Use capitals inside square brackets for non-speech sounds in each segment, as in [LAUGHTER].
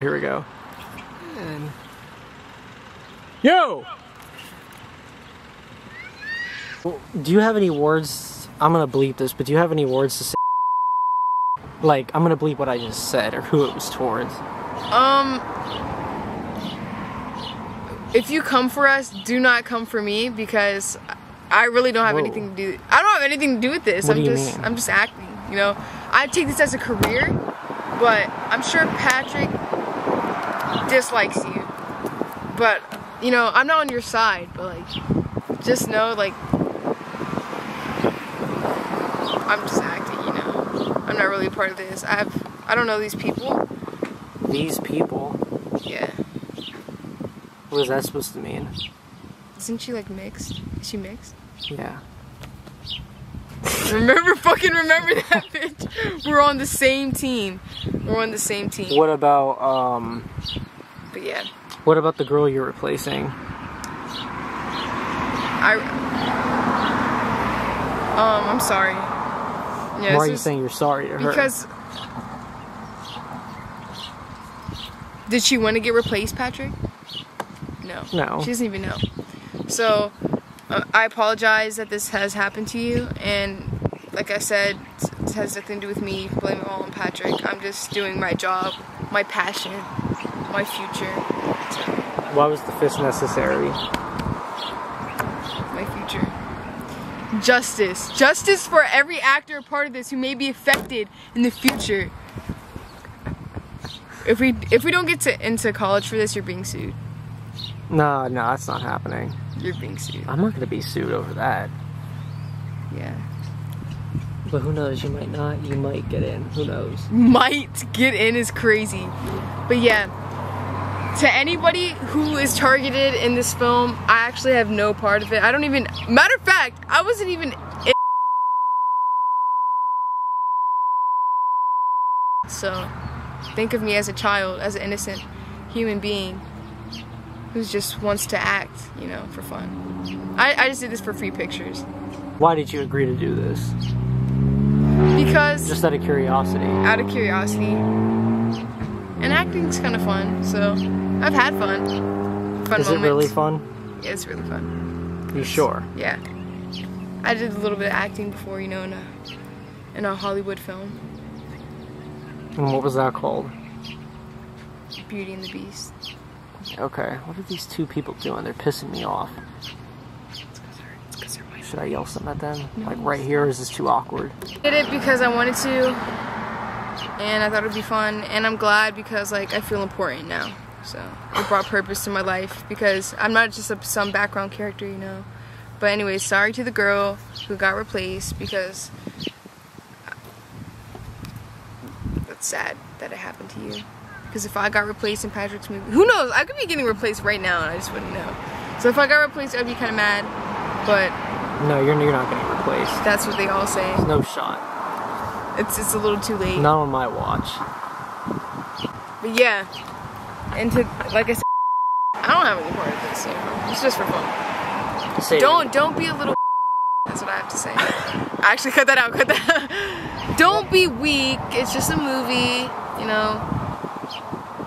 Here we go. And... Yo! Well, do you have any words? I'm gonna bleep this, but do you have any words to say? Like, I'm gonna bleep what I just said or who it was towards. Um, if you come for us, do not come for me because I really don't have Whoa. anything to do. I don't have anything to do with this. What I'm do you just mean? I'm just acting. You know, I take this as a career, but I'm sure Patrick dislikes you. But you know, I'm not on your side. But like, just know like. I'm just acting, you know. I'm not really a part of this. I have, I don't know these people. These people. Yeah. What is that supposed to mean? Isn't she like mixed? Is she mixed? Yeah. Remember, [LAUGHS] fucking remember that bitch. We're on the same team. We're on the same team. What about um? But yeah, What about the girl you're replacing? I. Um, I'm sorry. Yeah, Why are you saying you're sorry to her? Because. Did she want to get replaced, Patrick? No. No. She doesn't even know. So, uh, I apologize that this has happened to you, and like I said, it has nothing to do with me. You can blame it all on Patrick. I'm just doing my job, my passion, my future. Why was the fist necessary? my future. Justice. Justice for every actor part of this who may be affected in the future. If we if we don't get to into college for this, you're being sued. No, no, that's not happening. You're being sued. I'm not gonna be sued over that. Yeah. But who knows? You might not. You might get in. Who knows? Might get in is crazy. But yeah. To anybody who is targeted in this film, I actually have no part of it. I don't even matter of fact, I wasn't even in So think of me as a child, as an innocent human being who just wants to act, you know, for fun. I, I just did this for free pictures. Why did you agree to do this? Because Just out of curiosity. out of curiosity. And acting's kind of fun, so I've had fun. Fun Is it really fun? Yeah, it's really fun. You sure? Yeah. I did a little bit of acting before, you know, in a in a Hollywood film, And what was that called? Beauty and the Beast. Okay. What are these two people doing? They're pissing me off. It's 'cause they're- it's 'cause they're white. Should I yell something at them? No. Like right here? Or is this too awkward? did it because I wanted to, and I thought it would be fun, and I'm glad because like I feel important now. So it brought purpose to my life because I'm not just a, some background character, you know. But anyway, sorry to the girl who got replaced because that's sad that it happened to you. Because if I got replaced in Patrick's movie, who knows? I could be getting replaced right now and I just wouldn't know. So if I got replaced, I'd be kind of mad. But No, you're you're not getting replaced. that's what they all say. No shot. It's it's a little too late. Not on my watch. But yeah, and to like I said, I don't have any part of this. You know? It's just for fun. Say Don't don't be a little. [LAUGHS] That's what I have to say. Actually, cut that out. Cut that. [LAUGHS] don't be weak. It's just a movie. You know.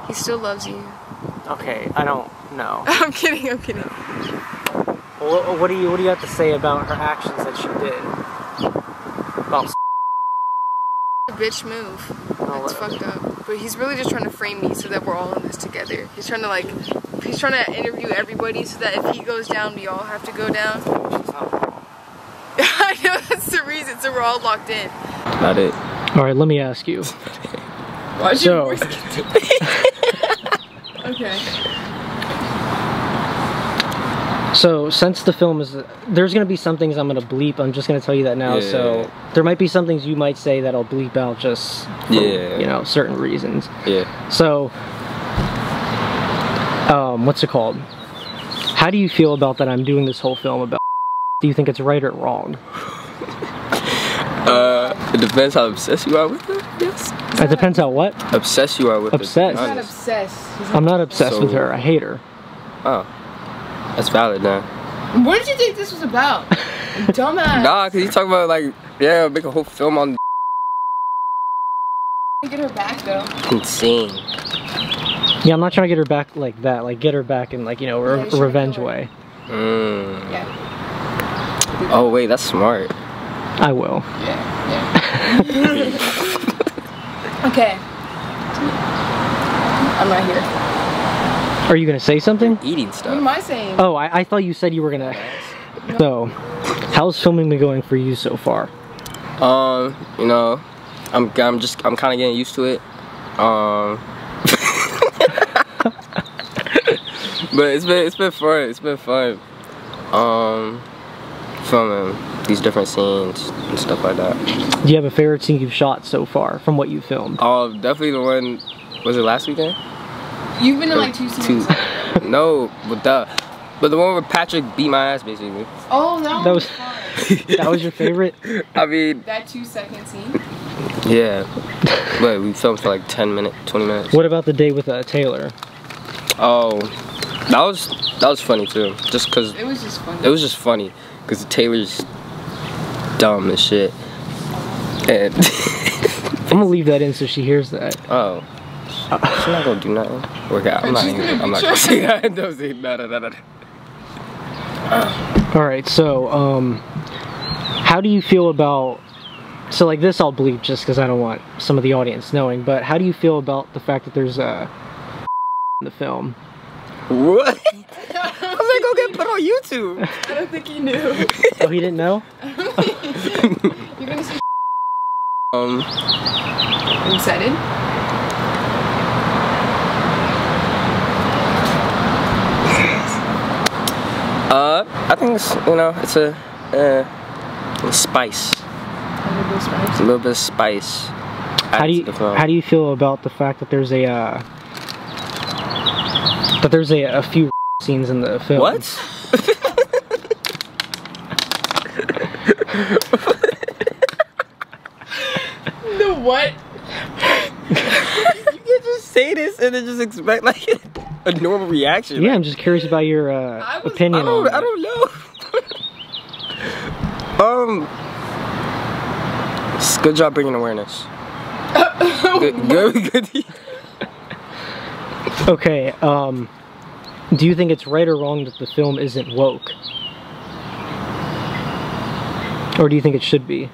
He still loves you. Okay, I don't know. [LAUGHS] I'm kidding. I'm kidding. What, what do you what do you have to say about her actions that she did? About A bitch move. Oh, That's fucked up. But he's really just trying to frame me so that we're all in this together. He's trying to like. He's trying to interview everybody so that if he goes down, we all have to go down. [LAUGHS] I know that's the reason, so we're all locked in. Not it. All right, let me ask you. Why'd So- your voice [LAUGHS] [LAUGHS] Okay. So since the film is, there's gonna be some things I'm gonna bleep. I'm just gonna tell you that now. Yeah. So there might be some things you might say that I'll bleep out just for, Yeah. you know, certain reasons. Yeah. So, um, what's it called? How do you feel about that? I'm doing this whole film about. Do you think it's right or wrong? [LAUGHS] Uh, it depends how obsessed you are with it. Yes. It depends how what. Obsessed you are with Obsessed. it. He's not obsessed. I'm not obsessed with her. I hate her. Oh, that's valid now. What did you think this was about? [LAUGHS] Dumbass. Nah, cause you talk about like, yeah, make a whole film on Get her back though. insane. Yeah, I'm not trying to get her back like that. Like get her back in like you know Yeah, a you should revenge way. Mm. Yeah. Oh wait, that's smart. I will. Yeah. Yeah. [LAUGHS] [LAUGHS] okay. I'm right here. Are you gonna say something? Eating stuff. What am I saying? Oh, I, I thought you said you were gonna. So, how's filming been going for you so far? Um, you know, I'm I'm just I'm kind of getting used to it. Um, [LAUGHS] but it's been it's been fun. It's been fun. Um, filming these different scenes and stuff like that. Do you have a favorite scene you've shot so far from what you filmed? Oh, definitely the one. Was it last weekend? You've been in like two scenes. [LAUGHS] no, but the but the one where Patrick beat my ass basically. Oh, that, That was was- fun. That was your favorite? [LAUGHS] I mean, that two second scene. yeah. But we filmed for like 10 minutes, 20 minutes. What about the day with uh, Taylor? Oh, that was that was funny too. Just cause It was just fun. it was just funny, cause Taylor's dumb as shit. And [LAUGHS] I'm gonna leave that in so she hears that. oh, she's not gonna do nothing. Work out. I'm not even. gonna I'm not gonna you. say that. [LAUGHS] Don't say no, no, no, no. All right, so um, how do you feel about? So like this, I'll bleep just because I don't want some of the audience knowing. But how do you feel about the fact that there's a [LAUGHS] in the film? What? How's that gonna get put on YouTube? I don't think he knew. Oh, he didn't know. [LAUGHS] You're gonna see. Um, I'm excited. Uh, I think it's you know it's a uh, a spice, a little bit of spice. How do you how do you feel about the fact that there's a uh, that there's a, a few [LAUGHS] scenes in the film? What? [LAUGHS] The what? [LAUGHS] you can just say this and then just expect like [LAUGHS] a normal reaction. Yeah, I'm just curious about your uh, I was- opinion I don't. I don't know. [LAUGHS] um, good job bringing awareness. [LAUGHS] good, good, good. Okay, um, do you think it's right or wrong that the film isn't woke? Or do you think it should be?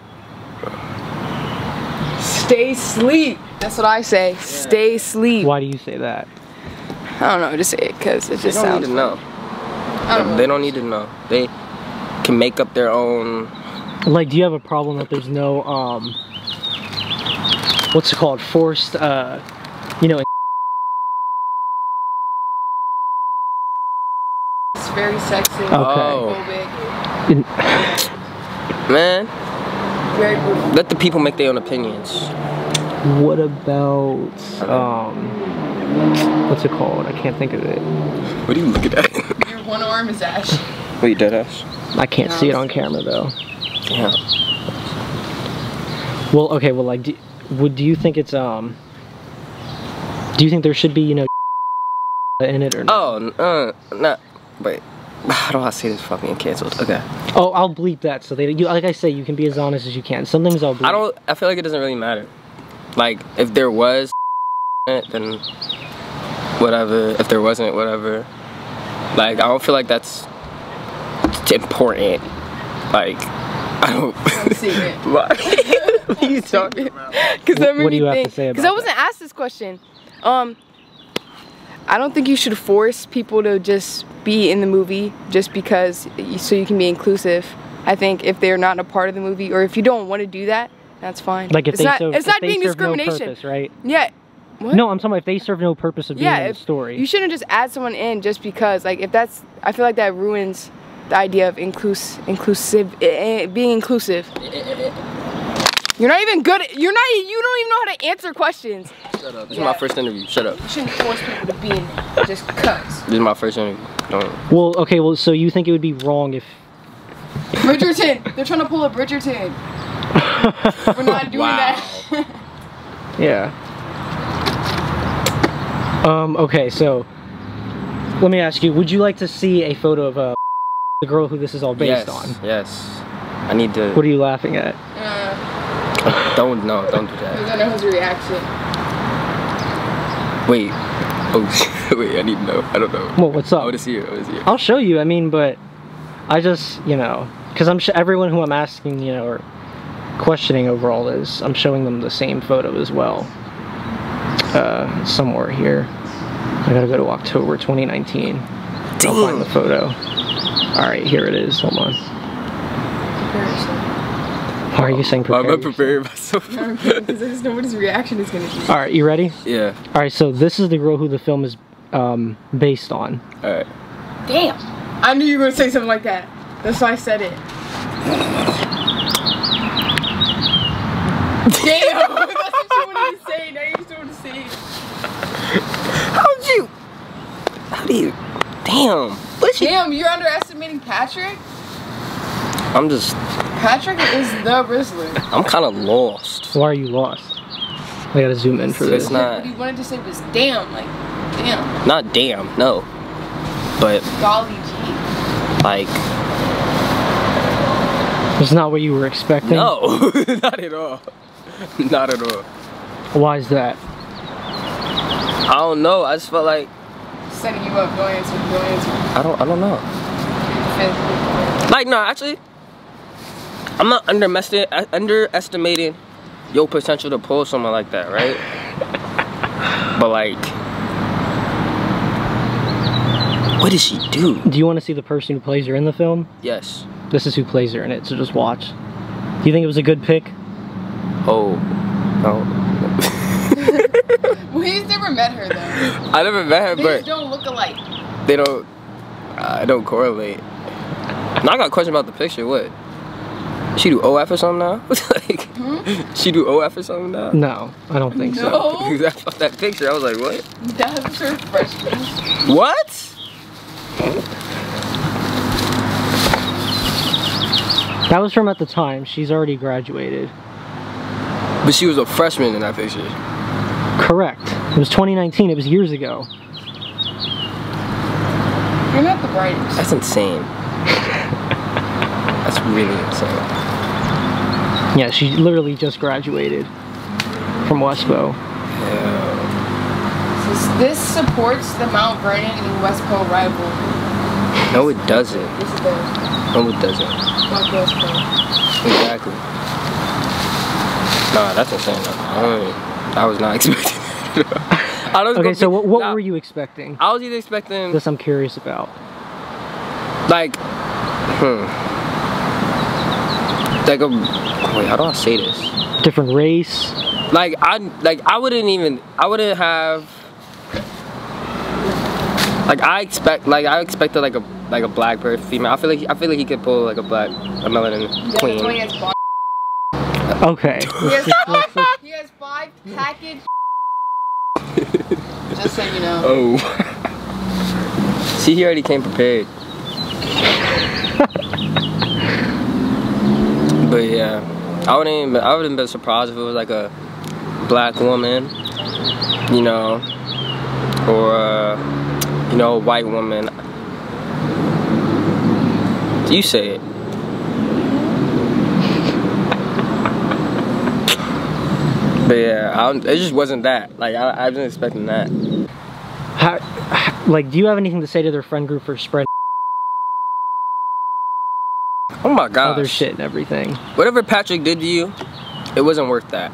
Stay sleep. That's what I say. Stay sleep. Why do you say that? I don't know. Just say it because it just sounds. They just don't sounds. need to know. I don't know. They don't need to know. They can make up their own. Like, do you have a problem that there's no, um, what's it called? Forced, uh, you know, It's very sexy. Oh. In, Man, let the people make their own opinions. What about, um, what's it called? I can't think of it. What are you looking at? Your one arm is Ash. Wait, dead ass. I can't see it on camera though. Yeah. Well, okay, well, like, do, would do you think it's um? Do you think there should be you know [LAUGHS] in it or not? Oh, n- uh, not. Wait. [SIGHS] How do I say this without being canceled? Okay. Oh, I'll bleep that so they you like I say you can be as honest as you can. Some things I'll bleep. I don't. I feel like it doesn't really matter. Like, if there was, [LAUGHS] then whatever. If there wasn't, whatever. Like, I don't feel like that's important. Like, [LAUGHS] I don't. secret. [LAUGHS] Why? what are you talking? Because that What do you me have to say Because I wasn't asked this question. Um, I don't think you should force people to just be in the movie just because so you can be inclusive. I think if they're not a part of the movie or if you don't want to do that, that's fine. Like if it's they not, serve, it's if not they being serve no discrimination. purpose, right? yeah. What? No, I'm talking about if they serve no purpose of being yeah, in the story. You shouldn't just add someone in just because. Like if that's, I feel like that ruins the idea of inclus inclusive eh, eh, being inclusive. You're not even good. At, you're not. You don't even know how to answer questions. Shut up. This Yeah. is my first interview. Shut up. You shouldn't force people to be in just cuz. This is my first interview. Don't. well, okay, well, so you think it would be wrong if Bridgerton. They're trying to pull a Bridgerton. We're not [LAUGHS] doing Wow. that. [LAUGHS] yeah. Um. Okay, so let me ask you: Would you like to see a photo of uh, [LAUGHS] the girl who this is all based yes. on? Yes. I need to. What are you laughing at? uh, Don't no. Don't do that. I don't know his reaction. Wait. Oh, wait, I need to know. I don't know. Well, what's up? I up? want to see it. I want to see it. I'll show you. I mean, but I just, you know, because I'm sh- everyone who I'm asking, you know, or questioning over all this, I'm showing them the same photo as well. Uh, somewhere here. I gotta go to October 2019. Damn. I'll find the photo. All right, here it is. Hold on. Why are you saying I'm prepare? not preparing myself. [LAUGHS] Because I just know what his reaction is gonna be. All right, you ready? yeah. All right, so this is the girl who the film is um, based on. All right. Damn. I knew you were gonna say something like that. That's why I said it. [LAUGHS] Damn! [LAUGHS] That's what you wanted to say. Now you just want to say it. How'd you... How do you... Damn. What's Damn, you're underestimating Patrick? I'm just. Patrick is the Rizzler. [LAUGHS] I'm kind of lost. Why are you lost? I gotta zoom in for It's this. not- What he wanted to say was damn, like, damn. Not damn. No. But Golly gee. Like, It's not what you were expecting. no, [LAUGHS] not at all. [LAUGHS] Not at all. Why is that? I don't know. I just felt like Setting you up, don't answer, don't. I don't. I don't know. Like no, actually, I'm not underestimating uh, underestimating your potential to pull someone like that, right? [LAUGHS] but like, what does she do? Do you want to see the person who plays her in the film? Yes. This is who plays her in it, so just watch. Do you think it was a good pick? Oh. No. [LAUGHS] [LAUGHS] Well, he's never met her though. I never met her, They just but don't look alike. they don't. I don't correlate. Now I got a question about the picture. What? She do OF or something now? [LAUGHS] like, hmm? she do OF or something now? No, I don't think so. No. Because I saw that picture, I was like, what? That's her freshman. What? That was from at the time. She's already graduated. But she was a freshman in that picture. Correct. It was 2019. It was years ago. You're not the brightest. That's insane. That's really insane. Yeah, she literally just graduated from Westbo. Yeah. This, this supports the Mount Vernon and Westpo rivalry. No, it doesn't. This is the No, it doesn't. Fuck Westpo. Exactly. Nah, that's insane. though. I, don't- I was not [LAUGHS] expecting that. I was Okay, so what, what nah, were you expecting? I was either expecting This I'm curious about. like, hmm, like a wait. How do I say this? Different race. Like I like I wouldn't even I wouldn't have like I expect like I expected like a like a black person female. I feel like I feel like he could pull like a black a melanin queen. that's why [LAUGHS] he has bar- [LAUGHS] Okay. He has, he has five package. [LAUGHS] Just so you know. Oh. See, he already came prepared. but yeah, I wouldn't even, I wouldn't been surprised if it was like a black woman, you know, or uh, you know, white woman. You say it. But yeah, I, it just wasn't that. Like I, I wasn't expecting that. How, like, do you have anything to say to their friend group for spread Oh my gosh. other shit and everything? Whatever Patrick did to you, it wasn't worth that.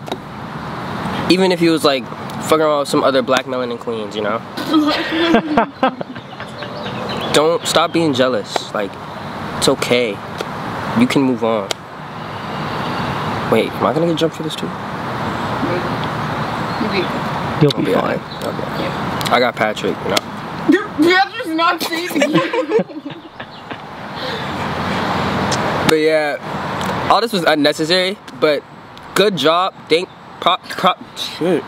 Even if he was like fucking around with some other black melanin queens, you know? [LAUGHS] Don't stop being jealous. Like, it's okay. You can move on. Wait, am I gonna get jumped for this too? You be. You'll I'll be be fine. alright. I'll be alright. I got Patrick, you know. You're not saving. [LAUGHS] But yeah, all this was unnecessary, but good job. Thank prop prop shit.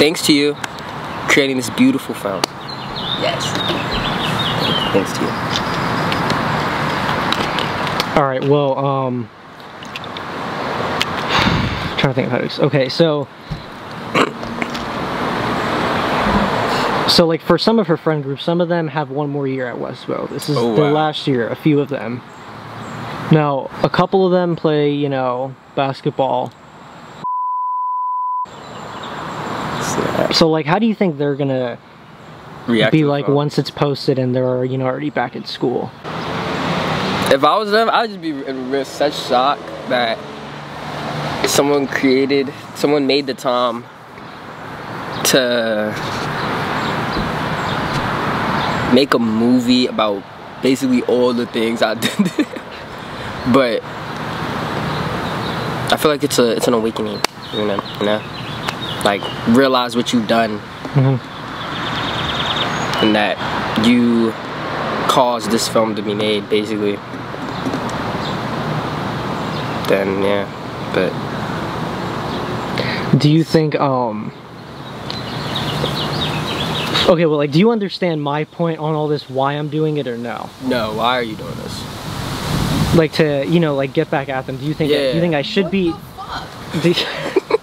Thanks to you creating this beautiful film. yes. Thanks to you. All right. Well, um, [SIGHS] trying to think of how to. ex- Okay, so. So, like, for some of her friend groups, some of them have one more year at Westbo. This is Oh, the last year, a few of them. Now, a couple of them play, you know, basketball. So, like, how do you think they're gonna React be like once it's posted and they're you know already back at school? If I was them, I'd just be in real- such shock that someone created, someone made the Tom to make a movie about basically all the things I [LAUGHS] did. but I feel like it's a it's an awakening, you know, you know, like realize what you've done Mhm. and that you caused this film to be made, basically. Then yeah, but Do you think um Okay, well like do you understand my point on all this why I'm doing it or no? no, why are you doing this? Like to, you know, like get back at them. Do you think do Yeah. you think I should What be the fuck? [LAUGHS] do,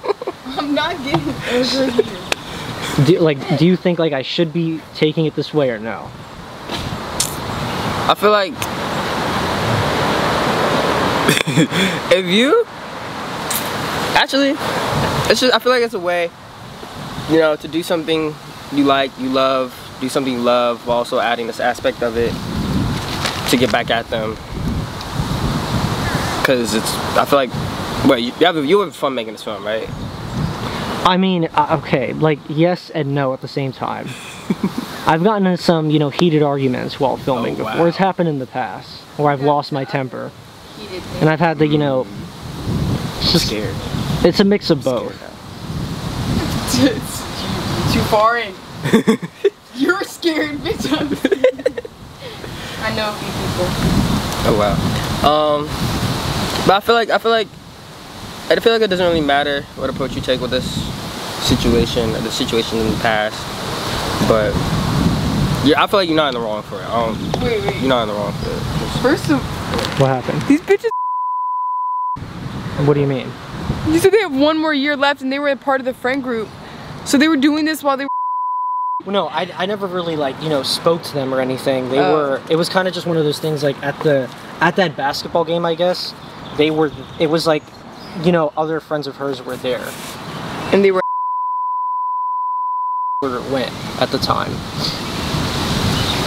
I'm not getting over here. do like do you think like I should be taking it this way or no? I feel like [LAUGHS] if you actually, it's just I feel like it's a way, you know, to do something you like, you love, do something you love, while also adding this aspect of it to get back at them. Cause it's I feel like, well, you you have you have fun making this film, right? I mean, uh, okay, like yes and no at the same time. [LAUGHS] I've gotten in some, you know, heated arguments while filming Oh, before. wow. It's happened in the past where I've lost my temper, and I've had to, you know, it's just Scared. it's a mix of both. Scared It's [LAUGHS] too far in. [LAUGHS] You're scared, bitch. I'm scared. I know a few people. Oh wow. Um, but I feel like I feel like I feel like it doesn't really matter what approach you take with this situation the situation in the past. But yeah, I feel like you're not in the wrong for it. I don't, Wait, wait. you're not in the wrong for it. First of What happened? these bitches, What do you mean? you said they have one more year left, and they were a part of the friend group. So they were doing this while they were. Well, no, I, I never really like you know spoke to them or anything. They Oh. were it was kind of just one of those things like at the at that basketball game I guess they were it was like you know other friends of hers were there And they were. Where it went at the time.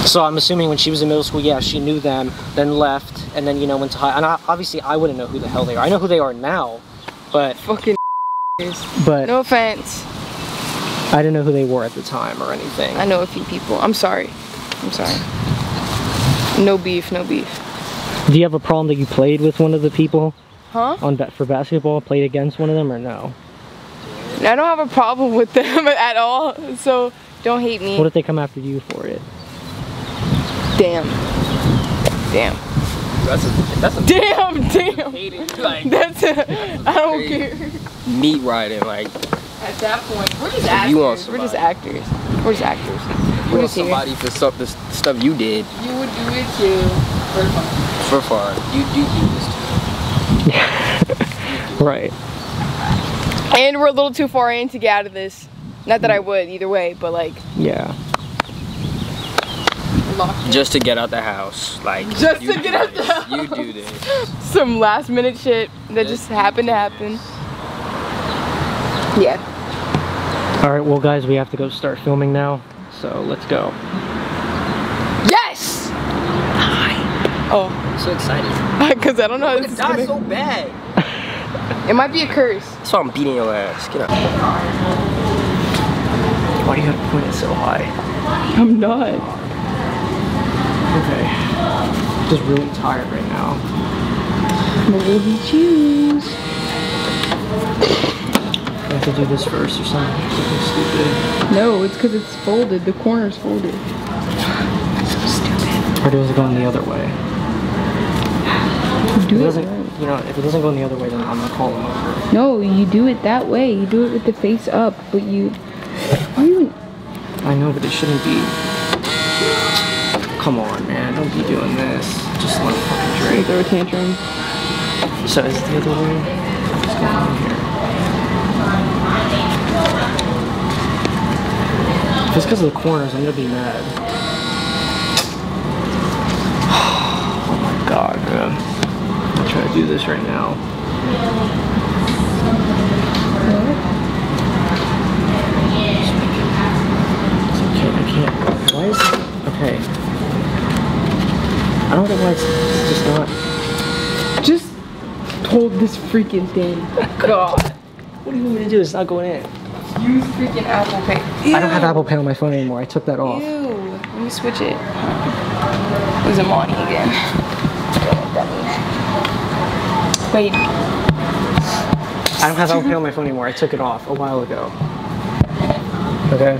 So I'm assuming when she was in middle school, yeah, she knew them, then left, and then you know went to high. And I, obviously, I wouldn't know who the hell they are. I know who they are now, but Fucking. but No offense. I didn't know who they were at the time or anything. I know a few people. I'm sorry. I'm sorry. No beef, no beef. Do you have a problem that you played with one of the people Huh? on for basketball? Played against one of them or no? I don't have a problem with them [LAUGHS] at all. So don't hate me. What if they come after you for it? Damn. Damn. That's a, that's a Damn, [LAUGHS] damn. hated, like That's a, I don't care. meat riding. Like At that point, we're just actors. you want we're just actors. We're just actors. you We're want just here. somebody for some the stuff you did You would do it too. For fun. for fun. You you do this too. [LAUGHS] Right. And we're a little too far in to get out of this. Not that I would either way, but like Yeah. Just to get out the house, like Just to do get out the house. You do this. [LAUGHS] some last minute shit that just happened to happen. Yeah. All right. Well, guys, we have to go start filming now. So let's go. Yes! Hi. Oh, so excited. [LAUGHS] because I don't know how this is gonna... so bad. [LAUGHS] It might be a curse. That's why I'm beating your ass. Get up. Why do you have to point it so high? I'm not. Okay. Just really tired right now. Maybe choose. I have to do this first or something. Stupid. No, it's because it's folded. The corner's folded. So stupid. Or does it go the other way? It Do it right. You know, if it doesn't go in the other way, then I'm gonna call him over. No, you do it that way. You do it with the face up, but you. Why you? I know, but it shouldn't be. Come on, man! Don't be doing this. Just let him fucking drink. throw a tantrum. So is it the other way? What's going on here? It's because of the corners, I'm gonna be mad. [SIGHS] Oh my god, man try to do this right now. Okay, I can't. Why? Okay. I don't know why it's, just not. Just hold this freaking thing. God. what do you want me to do? It's not going in. Use freaking Apple Pay. Ew. I don't have Apple Pay on my phone anymore. I took that off. Ew. Let me switch it. It was Imani again. Wait. I don't have Apple Pay on my phone anymore. I took it off a while ago. Okay.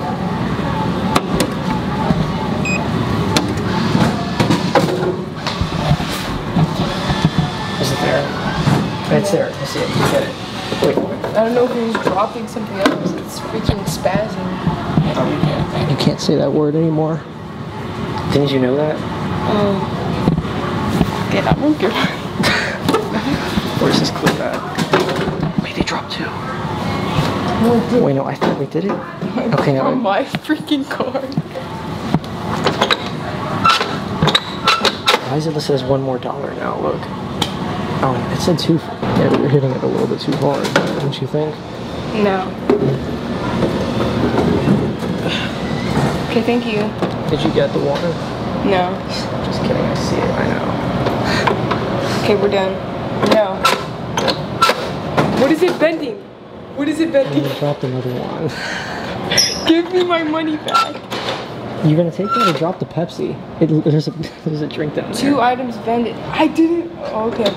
Is it there? It's there. I see it. You get it. Wait. I don't know if it was dropping something else. It's freaking spazzing. You can't say that word anymore. Didn't you know that? Oh. Get up, don't give Where's this clip at? Wait, they dropped two. Oh, wait, no, I thought we did it. [LAUGHS] Okay, on no. my freaking card. Why is it listed says one more dollar now? Look. Oh, it said two. Yeah, but you're hitting it a little bit too hard, don't you think? No. Okay, thank you. Did you get the water? No. Just kidding, I see it, I know. Okay, we're done. No. What is it bending? What is it bending? you dropped another one. [LAUGHS] Give me my money back. You're gonna take that or drop the Pepsi? It, there's, a, [LAUGHS] there's a drink down there. Two items vended. I didn't. Oh, okay.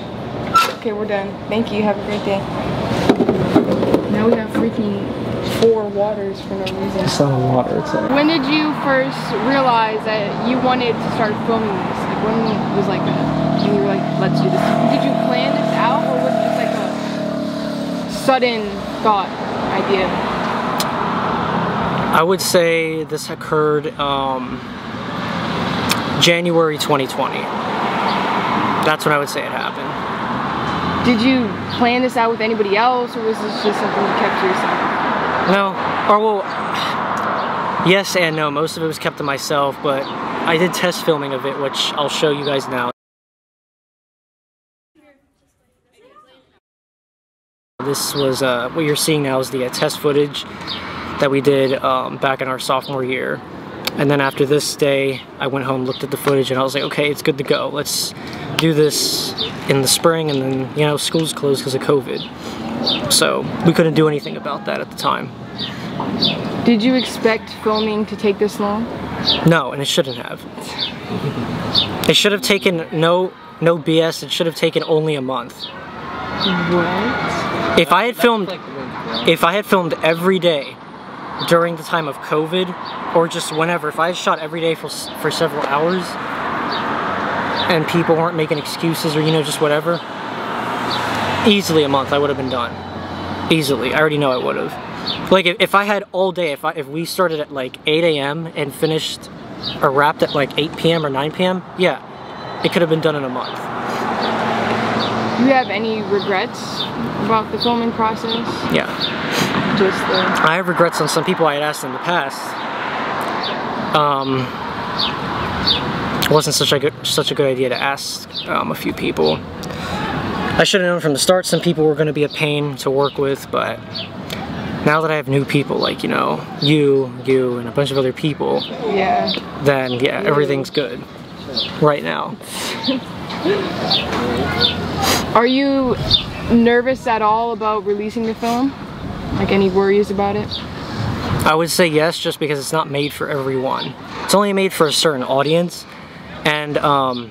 Okay, we're done. Thank you. Have a great day. Now we have freaking four waters for no reason. It's not water, it's like... When did you first realize that you wanted to start filming this? Like when was like a, when you were like, let's do this? Did you plan this out or was it a sudden thought idea? I would say this occurred um, January 2020. That's when I would say it happened. Did you plan this out with anybody else or was this just something you kept to yourself? No, or well, yes and no. Most of it was kept to myself, but I did test filming of it, which I'll show you guys now. This was uh, what you're seeing now is the uh, test footage that we did um, back in our sophomore year. And then after this day, I went home, looked at the footage, and I was like, okay, it's good to go. Let's do this in the spring, and then, you know, school's closed because of COVID. So we couldn't do anything about that at the time. Did you expect filming to take this long? No, and it shouldn't have. It should have taken no no BS. It should have taken only a month. What? If I had filmed, if I had filmed every day during the time of COVID, or just whenever, if I shot every day for for several hours, and people weren't making excuses or you know just whatever, easily a month I would have been done. Easily, I already know I would have. Like if, if I had all day, if I if we started at like 8 a.m. and finished or wrapped at like 8 p.m. or 9 p.m., yeah, it could have been done in a month. Do you have any regrets about the filming process? Yeah. Just the I have regrets on some people I had asked in the past. Um, it wasn't such a good such a good idea to ask um, a few people. I should have known from the start some people were going to be a pain to work with, but now that I have new people like you know you, you, and a bunch of other people, yeah. then yeah, everything's good right now. [LAUGHS] Are you nervous at all about releasing the film? Like any worries about it? I would say yes, just because it's not made for everyone. It's only made for a certain audience, and um,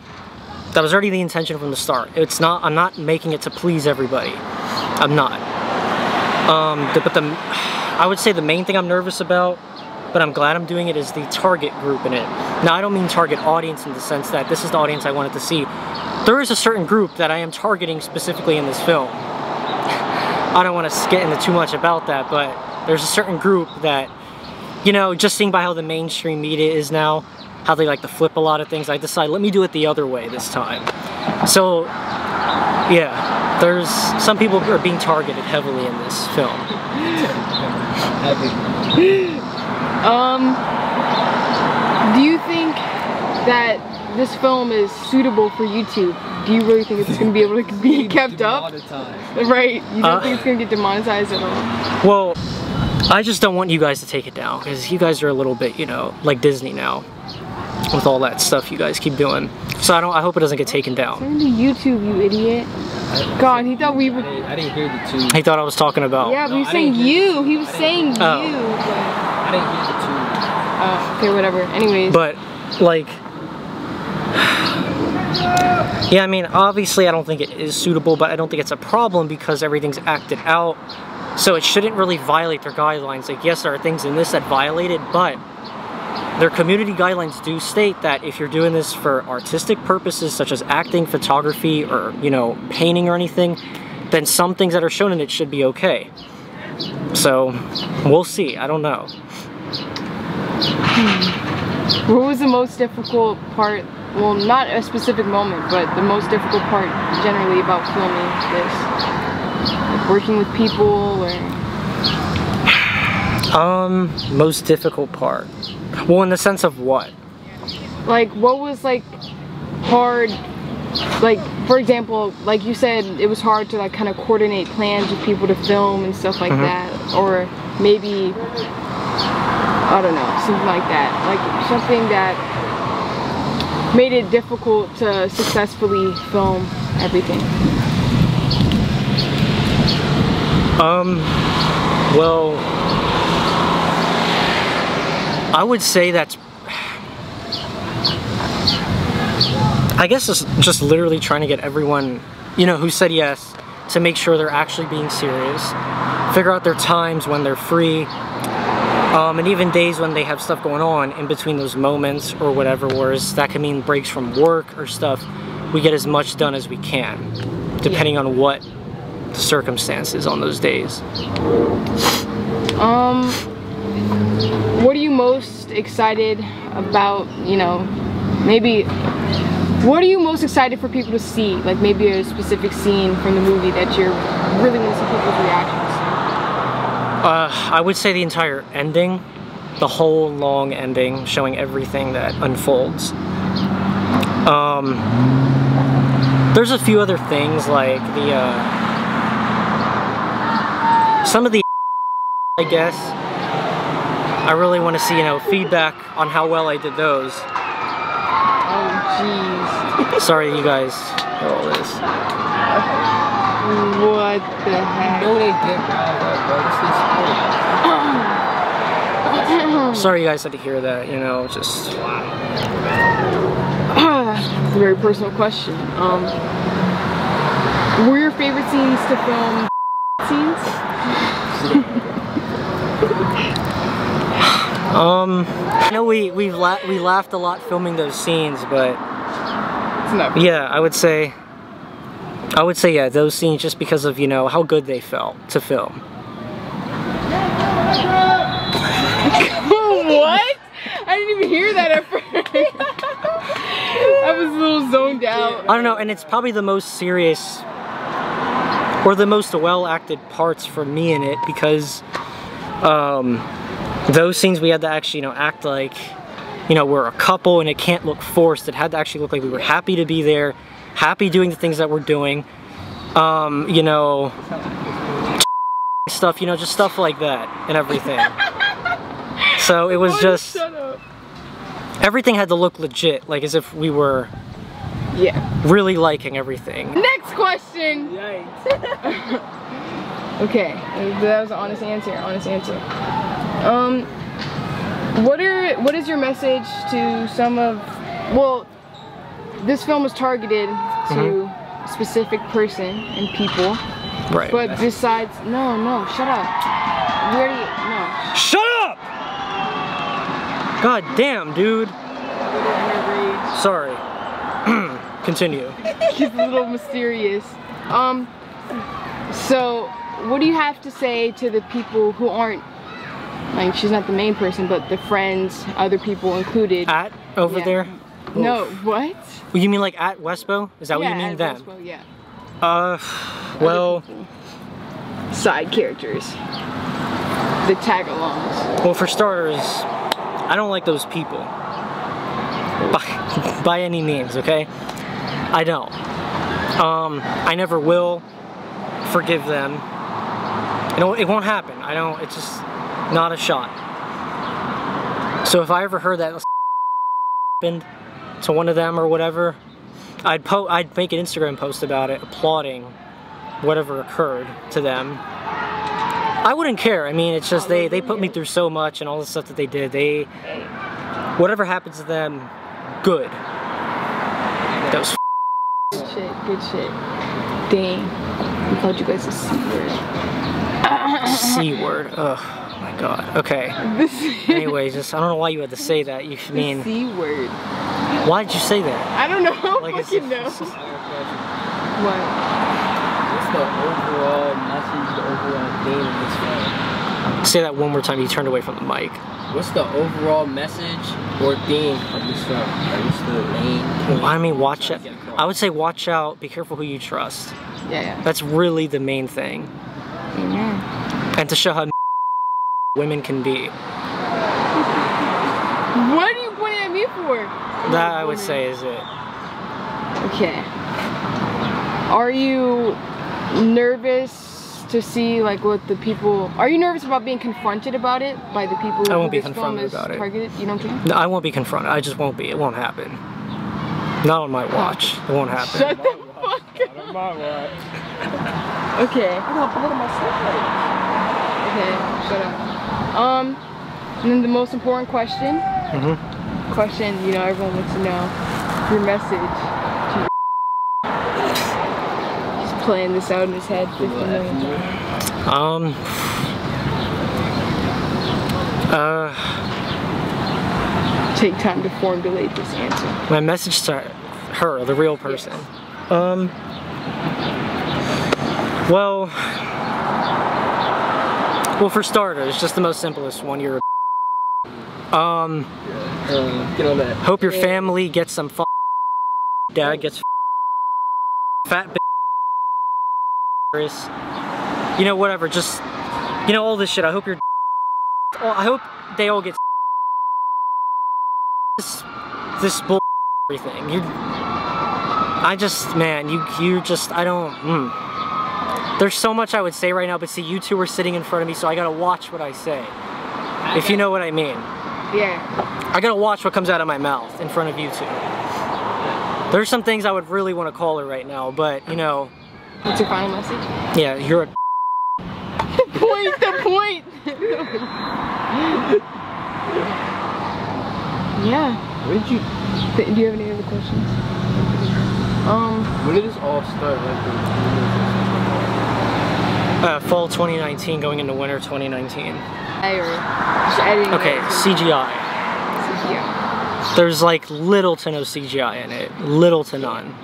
that was already the intention from the start. It's not. I'm not making it to please everybody. I'm not. Um, but the, I would say the main thing I'm nervous about, but I'm glad I'm doing it, is the target group in it. Now I don't mean target audience in the sense that this is the audience I wanted to see. There is a certain group that I am targeting specifically in this film. [LAUGHS] I don't want to get into too much about that, but there's a certain group that, you know, just seeing by how the mainstream media is now, how they like to flip a lot of things, I decided let me do it the other way this time. So, yeah, there's some people are being targeted heavily in this film. [LAUGHS] Um, do you think that this film is suitable for YouTube? Do you really think it's going to be able to be [LAUGHS] kept up? Right. You don't Uh, think it's going to get demonetized at all? Well, I just don't want you guys to take it down because you guys are a little bit, you know, like Disney now. with all that stuff you guys keep doing. So I don't. I hope it doesn't get taken down. Turn to YouTube, you idiot. God, he thought we I were. didn't, I didn't hear the two. He thought I was talking about. Yeah, but No, he was saying you. He was saying you. Oh. but- I didn't hear the two. Oh, okay, whatever. Anyways. But like. Yeah, I mean, obviously, I don't think it is suitable, but I don't think it's a problem because everything's acted out. So it shouldn't really violate their guidelines. Like, yes, there are things in this that violate it, but their community guidelines do state that if you're doing this for artistic purposes, such as acting, photography, or, you know, painting or anything, then some things that are shown in it should be okay. So, we'll see. I don't know. Hmm. What was the most difficult part? Well, not a specific moment, but the most difficult part generally about filming this? Like working with people or. Um, most difficult part. Well, in the sense of what? Like, what was like hard? Like, for example, like you said, it was hard to like kind of coordinate plans with people to film and stuff like Mhm. that. Or maybe, I don't know, something like that. Like, something that made it difficult to successfully film everything. Um, well, I would say that's. I guess it's just literally trying to get everyone, you know, who said yes, to make sure they're actually being serious. Figure out their times when they're free, um, and even days when they have stuff going on in between those moments or whatever. Whereas that can mean breaks from work or stuff. We get as much done as we can, depending on what the circumstances on those days. Um, what are you most excited about? You know, maybe. What are you most excited for people to see? Like maybe a specific scene from the movie that you're really want to see people's reactions. Uh, I would say the entire ending, the whole long ending, showing everything that unfolds. Um, there's a few other things like the uh, some of the [LAUGHS] I guess I really want to see you know feedback on how well I did those. Oh jeez. Sorry, you guys all this. What the heck? They get riled up, bro. Sorry, you guys had to hear that. You know, just [COUGHS] Very personal question. Um, were your favorite scenes to film [LAUGHS] scenes? [LAUGHS] um. I know we we've la- we laughed a lot filming those scenes, but It's not. Yeah, I would say. I would say yeah, those scenes just because of you know how good they felt to film. [LAUGHS] what? I didn't even hear that at first. [LAUGHS] I was a little zoned out. I don't know, and it's probably the most serious or the most well acted parts for me in it because um, those scenes we had to actually you know act like you know we're a couple and it can't look forced. It had to actually look like we were happy to be there, happy doing the things that we're doing. Um, you know, [LAUGHS] stuff, you know, just stuff like that and everything. [LAUGHS] So it was just everything had to look legit, like as if we were Yeah. really liking everything. Next question. [LAUGHS] Okay, that was an honest answer. Honest answer. Um, what are what is your message to some of? Well, this film is targeted to a specific person and people. Right. But besides, no, no, shut up. We already no. Shut up! God damn, dude. Sorry. [CLEARS THROAT] Continue. [LAUGHS] He's a little mysterious. Um, so what do you have to say to the people who aren't? Like she's not the main person, but the friends, other people included. At over Yeah. there? No, what? Well, You mean like at Westbo? Is that what you Yeah, mean at them? Westwell, yeah. Uh, well, side characters. The tag-alongs. well, for starters, I don't like those people. By, [LAUGHS] by any means, okay? I don't. Um, I never will forgive them. You know, it won't happen. I don't, it's just not a shot. So if I ever heard that [LAUGHS] happened to one of them or whatever, I'd po I'd make an Instagram post about it, applauding whatever occurred to them. I wouldn't care. I mean, it's just they they put me through so much and all the stuff that they did. They whatever happens to them, good. Those Good shit. Good shit. Dang. We called you guys a c word. c word. Ugh. My god. Okay. [LAUGHS] Anyways, just I don't know why you had to say that. You should mean c word. why did you say that? I don't know. Like, it's- fucking know. it's just- What? What's the overall message, the overall theme of this film? Say that one more time. You turned away from the mic. What's the overall message or theme of this film? Like, what's the main point? I mean, watch Trying it. to get across? I would say watch out. Be careful who you trust. Yeah, yeah. That's really the main thing. Amen. And to show how women can be. What are you pointing at me for? That I would say is it. Okay. Are you nervous to see like what the people? Are you nervous about being confronted about it by the people I won't be confronted about it. targeted? You don't care. No, I won't be confronted. I just won't be. It won't happen. Not on my watch. It won't happen. Shut the fuck up. Okay. Okay. Shut up. Um. And then the most important question. Mhm. Question. You know, everyone wants to know your message. To your He's playing this out in his head 50 million times. Um. Uh, Take time to formulate this answer. my message to her, the real person. Um. Well. Well, for starters, just the most simplest one. You're. a [LAUGHS] Um. Uh, get on that. Hope your family gets some f- Dad gets fat bitch. You know, whatever. Just, you know, all this shit. I hope you're. Oh, [LAUGHS] I hope they all get [LAUGHS] this, this bull everything. You. I just, man, you, you just, I don't. Mm. There's so much I would say right now, but see, you two are sitting in front of me, so I gotta watch what I say. If you know what I mean. Yeah. I gotta watch what comes out of my mouth in front of you two. There's some things I would really want to call her right now, but you know, What's your final message? yeah, you're a the [LAUGHS] point the point. [LAUGHS] yeah. Where did you? Do you have any other questions? Um. When did this all start? Like, the- uh, fall 2019 going into winter 2019. I or. Okay. CGI. CGI. There's like little to no CGI in it, little to none.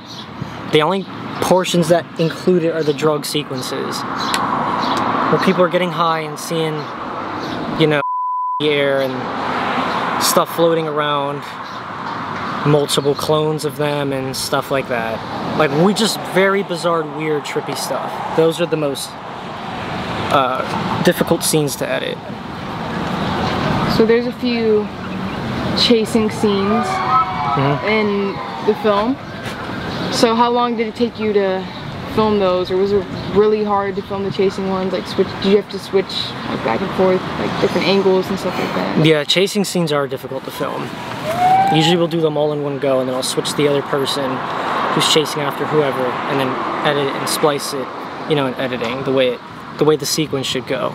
The only portions that include it are the drug sequences, where people are getting high and seeing, you know, [LAUGHS] the air and stuff floating around, multiple clones of them and stuff like that. Like we just very bizarre, weird, trippy stuff. Those are the most uh, difficult scenes to edit. So there's a few chasing scenes Mhm. in the film. So how long did it take you to film those, or was it really hard to film the chasing ones? Like switch? Did you have to switch like back and forth, like different angles and stuff like that? Yeah, chasing scenes are difficult to film. Usually we'll do them all in one go and then I'll switch the other person who's chasing after whoever and then edit it and splice it, you know, in editing the way it the way the sequence should go.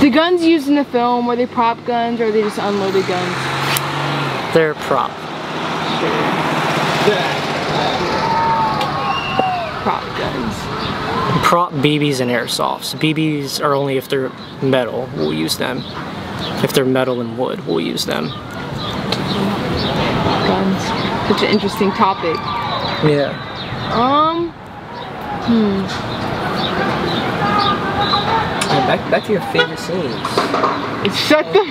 The guns used in the film were they prop guns or are they just unloaded guns? They're prop. Prop guns. Prop BBs and airsofts. BBs are only if they're metal, we'll use them. If they're metal and wood, we'll use them. Guns. Such an interesting topic. Yeah. Um. Hmm. Back, back to your favorite scenes. Shut the.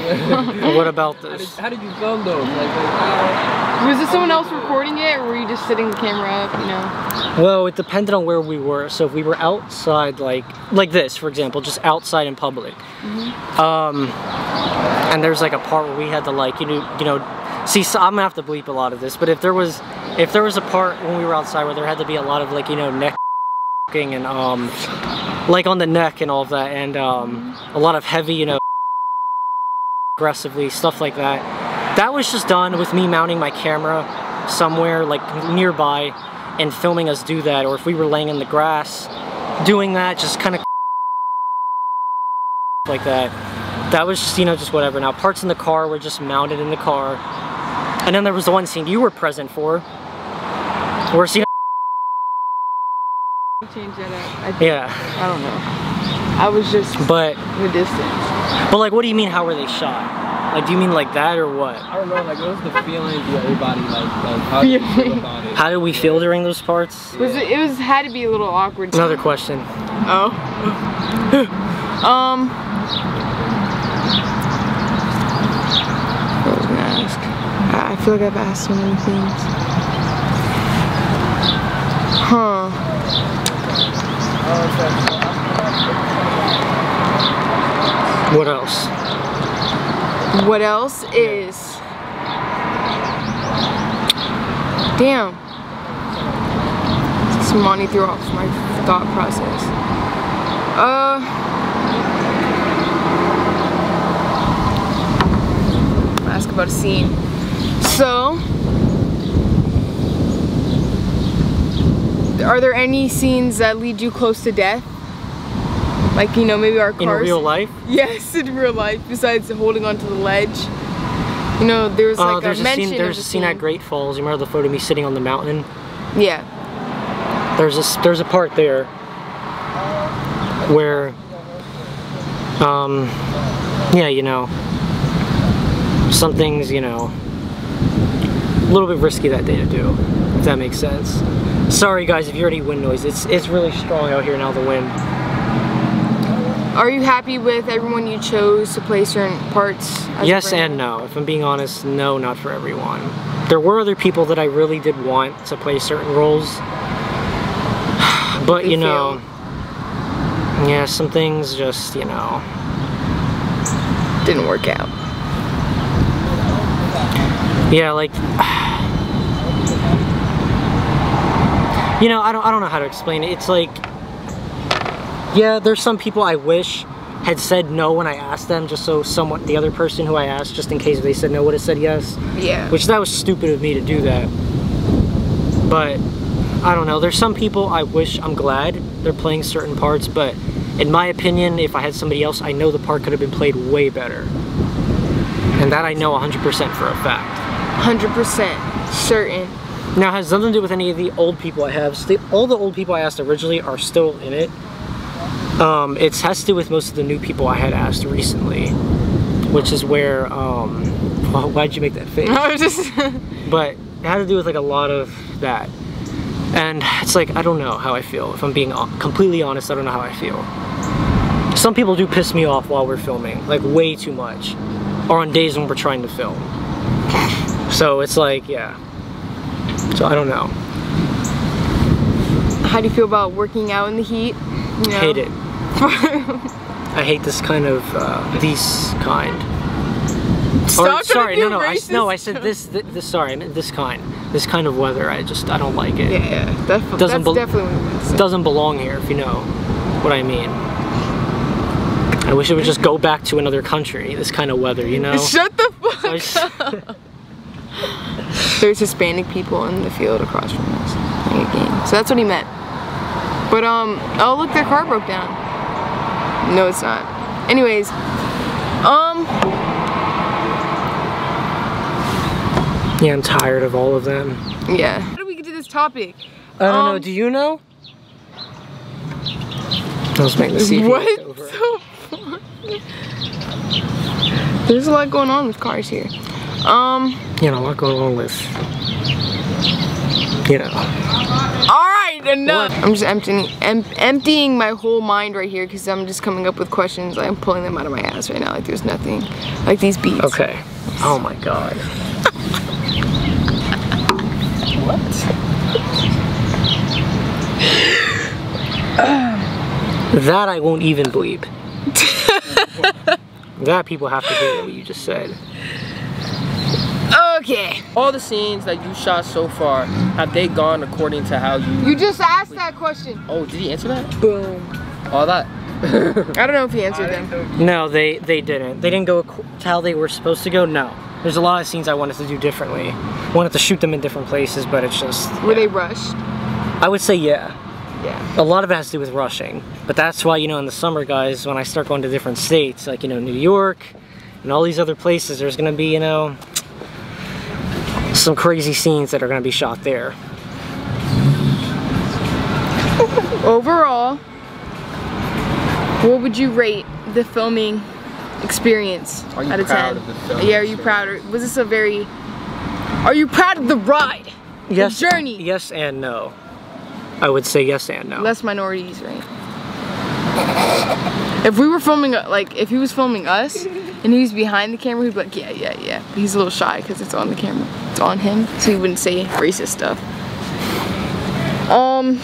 [LAUGHS] What about How did, this? how did you film those? Like, like? Was it someone else recording it, or were you just sitting the camera up? You know. Well, it depended on where we were. So if we were outside, like like this, for example, just outside in public, um, and there's like a part where we had to like you know you know see. So I'm gonna have to bleep a lot of this, but if there was if there was a part when we were outside where there had to be a lot of like you know neck [LAUGHS] and um like on the neck and all of that, and um a lot of heavy you know aggressively stuff like that. that was just done with me mounting my camera somewhere like nearby and filming us do that, or if we were laying in the grass doing that, just kind of [LAUGHS] like that. That was just, you know, just whatever. Now, parts in the car were just mounted in the car. And then there was the one scene you were present for, where she, Change that up. I, yeah, I don't know. I was just but, in the distance. but like, what do you mean, how were they shot? Like, do you mean like that or what? I don't know, like what was the feeling to everybody like, like how did you feel [LAUGHS] about it? How did we feel during those parts? Was it? It was had to be a little awkward. Another question. Oh. [LAUGHS] um. What was I gonna ask? I I feel like I've asked so many things. Huh. What else? What else is? Damn. Samani threw off my thought process. Uh. Ask about a scene. So. Are there any scenes that lead you close to death? Like, you know, maybe our cars. In real life? Yes, in real life, besides holding onto the ledge. You know, there was like Uh, like there's a a mention scene. There's a scene at Great Falls. You remember the photo of me sitting on the mountain? Yeah. There's a there's a part there where, um, yeah, you know, some things, you know, a little bit risky that day to do, if that makes sense. Sorry guys, if you hear any wind noise, it's it's really strong out here now. The wind. Are you happy with everyone you chose to play certain parts? Yes and no. If I'm being honest, no, not for everyone. There were other people that I really did want to play certain roles, [SIGHS] but They you know, yeah, some things just you know. Didn't work out. Yeah, like you know, I don't I don't know how to explain it. It's like yeah, there's some people I wish had said no when I asked them just so someone the other person who I asked just in case they said no would have said yes. Yeah. Which that was stupid of me to do that. But I don't know, there's some people I wish I'm glad they're playing certain parts, but in my opinion, if I had somebody else, I know the part could have been played way better. And that I know 100% for a fact. 100% certain. Now, it has nothing to do with any of the old people I have. So the, all the old people I asked originally are still in it. Um, it has to do with most of the new people I had asked recently, which is where, um, [LAUGHS] well, why'd you make that face? [LAUGHS] I was just. But it had to do with like a lot of that. And it's like, I don't know how I feel. If I'm being completely honest, I don't know how I feel. Some people do piss me off while we're filming, like way too much. Or on days when we're trying to film. So it's like, yeah. So I don't know. How do you feel about working out in the heat? You know? Hate it. [LAUGHS] I hate this kind of, uh, these kind. Stop or, sorry, no, no, I, no, I said this, this, this, sorry, I meant this kind. This kind of weather, I just, I don't like it. Yeah, yeah. Def- Doesn't that's definitely what doesn't belong here, if you know what I mean. I wish it would just go back to another country, this kind of weather, you know? [LAUGHS] Shut the fuck up. [LAUGHS] There's Hispanic people in the field across from us playing a game. So that's what he meant. But, um, oh, look, their car broke down. No, it's not. Anyways, um, yeah, I'm tired of all of them. yeah. How do we get to this topic? I don't know, Um, do you know? Let's make the CV What over. fuck? There's a lot going on with cars here. Um, You know, what going on with, you know. alright, enough. I'm just emptying, em emptying my whole mind right here because I'm just coming up with questions. I'm pulling them out of my ass right now like there's nothing. Like these beats. Okay. Oh my god. what? [LAUGHS] that I won't even bleep. [LAUGHS] that people have to hear what you just said. Okay. All the scenes that you shot so far, have they gone according to how you? You just asked that question. Oh, did he answer that? Boom. All that? [LAUGHS] I don't know if he answered them. No, they they didn't. They didn't go ac- to how they were supposed to go. No. There's a lot of scenes I wanted to do differently. Wanted to shoot them in different places, but it's just. Were they rushed? I would say yeah. Yeah. A lot of it has to do with rushing, but that's why you know in the summer, guys, when I start going to different states, like you know New York and all these other places, there's gonna be you know some crazy scenes that are gonna be shot there. Overall, what would you rate the filming experience Are you out of proud 10? of the film yeah, are you proud? Or was this a very. Are you proud of the ride? Yes, journey. Yes and no. I would say yes and no. Less minorities, right? If we were filming, uh, like, if he was filming us and he was behind the camera, he'd be like, yeah, yeah, yeah. But he's a little shy because it's on the camera. It's on him, so he wouldn't say racist stuff. Um,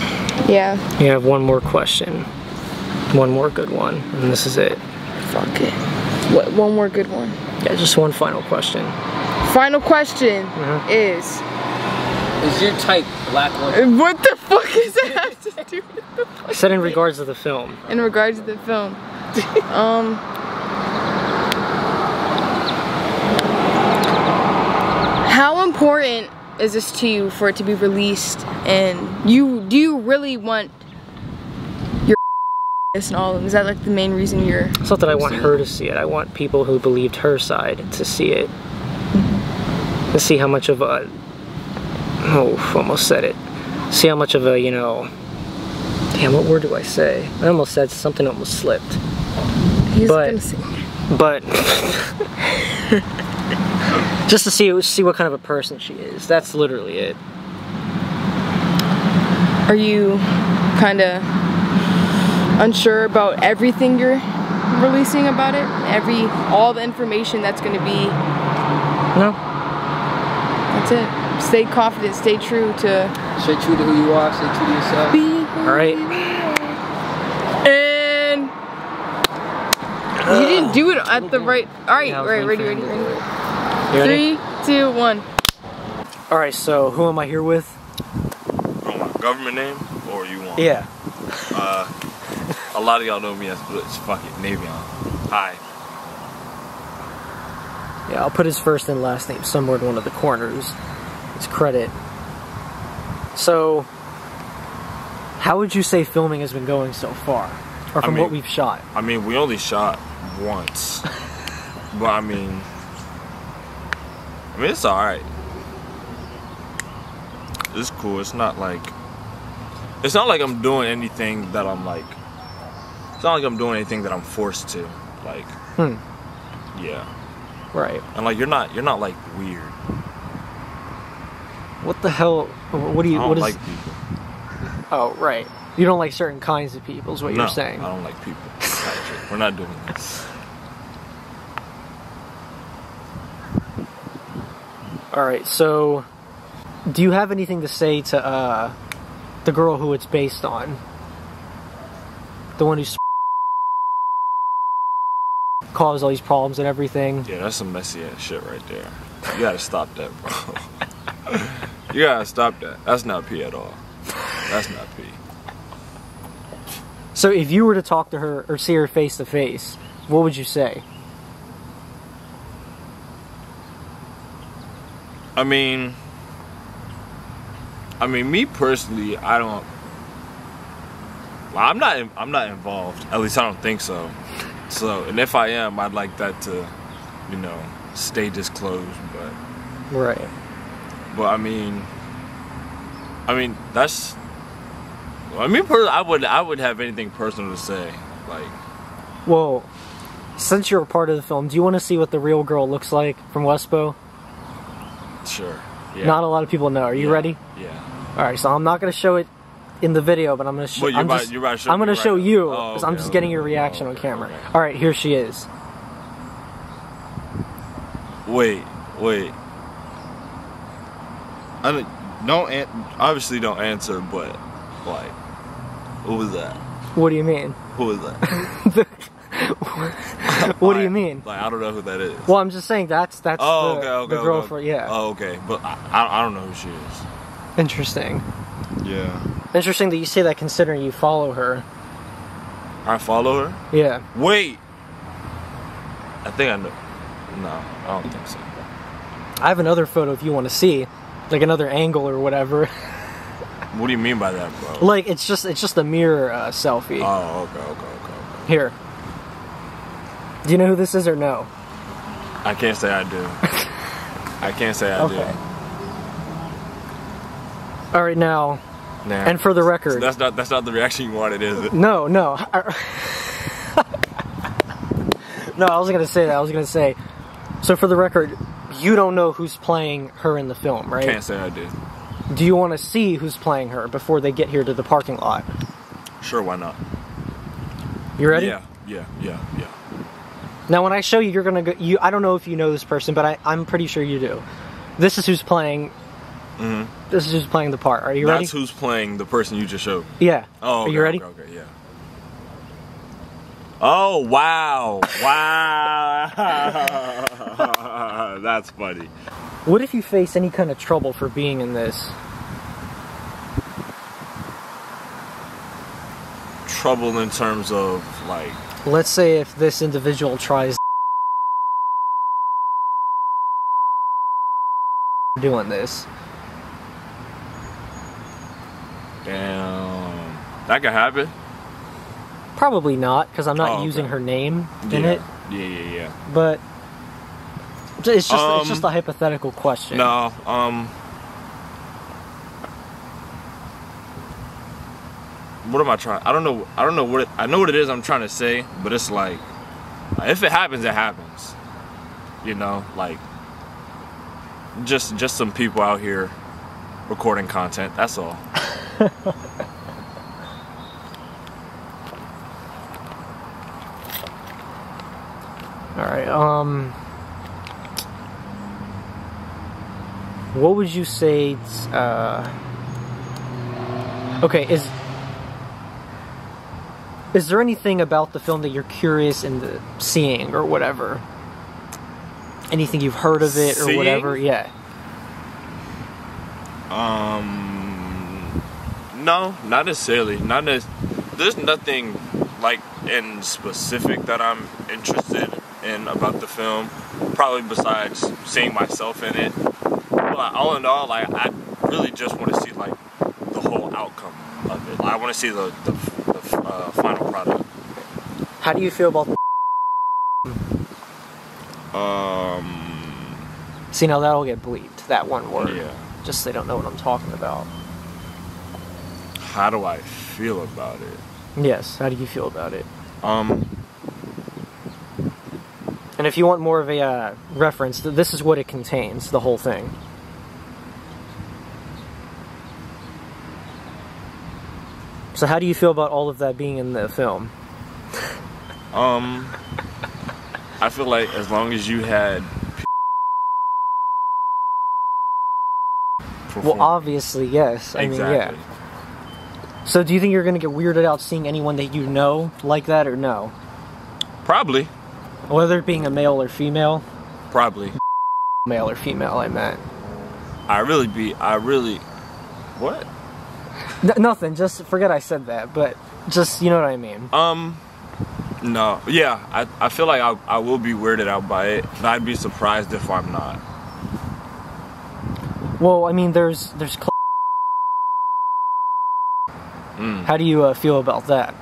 yeah. You have one more question. One more good one, and this is it. Fuck it. What? One more good one. Yeah, just one final question. Final question Mhm. is, Is your type black woman? what the fuck is that have to do with the I said in regards to the film. in regards to the film? [LAUGHS] um. How important is this to you for it to be released? And you do you really want your this [LAUGHS] and all of them? Is that like the main reason you're? It's not that I want her to see it. I want people who believed her side to see it. To see how much of a oh, almost said it. See how much of a you know. Damn, what word do I say? I almost said something. Almost slipped. He's But- But [LAUGHS] [LAUGHS] just to see see what kind of a person she is. That's literally it. Are you kind of unsure about everything you're releasing about it? Every all the information that's going to be. No. That's it. Stay confident. Stay true to. Stay true to who you are. Stay true to yourself. Be All right. And you didn't do it at the right. All right, Yeah, I all was right, ready, ready, ready. Ready? Three, two, one. All right. So who am I here with? Oh, my government name or you want? Yeah. Uh, a lot of y'all know me as Blitz. Fuck it, Navion. Hi. Yeah, I'll put his first and last name somewhere in one of the corners. It's credit. So, how would you say filming has been going so far? Or I from mean- what we've shot? I mean, we only shot once, [LAUGHS] but I mean, I mean it's all right. It's cool. It's not like it's not like I'm doing anything that I'm like. It's not like I'm doing anything that I'm forced to. Like, Hmm. yeah, Right. and like you're not you're not like weird. What the hell? What do you... I don't What is? like people. [LAUGHS] oh, right. You don't like certain kinds of people, is what no, you're saying. I don't like people. We're not doing this. All right. So, do you have anything to say to uh, the girl who it's based on? The one who's caused all these problems and everything. Yeah, that's some messy ass shit right there. You gotta stop that, bro. [LAUGHS] you gotta stop that. That's not P at all. That's not P. So if you were to talk to her or see her face to face, what would you say? I mean, I mean, me personally, I don't. well, I'm not. I'm not involved. At least I don't think so. So, and if I am, I'd like that to, you know, stay disclosed. But, Right. but I mean, I mean, that's. I mean, per- I would. I would have anything personal to say. Like, Well, since you're a part of the film, do you want to see what the real girl looks like from Westbo? Sure. Yeah. Not a lot of people know. Are you Yeah. ready? Yeah. All right. So I'm not going to show it in the video, but I'm going to show. Well, you're I'm about- just, you're show I'm going to right show now. you. Oh, 'cause I'm okay, just getting your reaction Oh, on camera. okay. All right. Here she is. Wait, wait. I don't, don't an- obviously don't answer, but like, what was that? What do you mean? Who was that? [LAUGHS] What do you mean? Like, I don't know who that is. Well, I'm just saying that's that's oh, the, okay, okay, the okay. girl for yeah. Oh, okay, but I, I, I don't know who she is. Interesting. Yeah. Interesting that you say that considering you follow her. I follow her. Yeah. Wait. I think I know. No, I don't think so. I have another photo if you want to see, like another angle or whatever. [LAUGHS] What do you mean by that, bro? like it's just it's just a mirror uh, selfie. oh, okay, okay, okay, okay. Here. Do you know who this is or no? I can't say I do. [LAUGHS] I can't say I Okay. All right, now, do. Nah. and for the record, that's not that's not the reaction you wanted, is it? no, no. [LAUGHS] no, I was gonna say that. I was gonna say. So for the record, you don't know who's playing her in the film, right? Can't say I did. Do you want to see who's playing her before they get here to the parking lot? Sure, why not? You ready? Yeah, yeah, yeah, yeah. Now, when I show you, you're gonna go. You, I don't know if you know this person, but I, I'm pretty sure you do. This is who's playing. Mhm. This is who's playing the part. Are you ready? That's who's playing the person you just showed. yeah. Oh, Are you ready? Okay, okay, yeah. Oh wow! Wow! [LAUGHS] That's funny. What if you face any kind of trouble for being in this? Trouble in terms of like, Let's say if this individual tries doing this. damn, that could happen. Probably not, because I'm not Oh, okay. using her name in yeah. it. Yeah, yeah, yeah. But it's just Um, it's just a hypothetical question. No, um, what am I trying? I don't know. I don't know what it, I know what it is. I'm trying to say, but it's like, if it happens, it happens. You know, like just just some people out here recording content. That's all. [LAUGHS] All right. Um. What would you say? Uh, okay. Is is there anything about the film that you're curious into seeing or whatever? Anything you've heard of it or Seeing? whatever? Yeah. Um, no, not necessarily. Not as there's nothing like in specific that I'm interested in about the film. Probably besides seeing myself in it. But all in all, like I really just want to see like the whole outcome of it. I want to see the the, the uh, final product. How do you feel about? Um, See now that'll get bleeped. That one word. yeah. Just so they don't know what I'm talking about. How do I feel about it? Yes. How do you feel about it? Um, And if you want more of a uh, reference, th- this is what it contains, the whole thing. So, how do you feel about all of that being in the film? um, I feel like as long as you had. Well, obviously, yes. I exactly. mean, yeah. So, do you think you're going to get weirded out seeing anyone that you know like that or no? Probably. Whether it being a male or female? Probably. Male or female, I meant. I really be. I really. What? N- nothing, just forget I said that, but just, you know what I mean. Um. No. Yeah. I. I feel like I. I will be weirded out by it. I'd be surprised if I'm not. Well, I mean, there's there's. Cl- Mm. How do you uh, feel about that?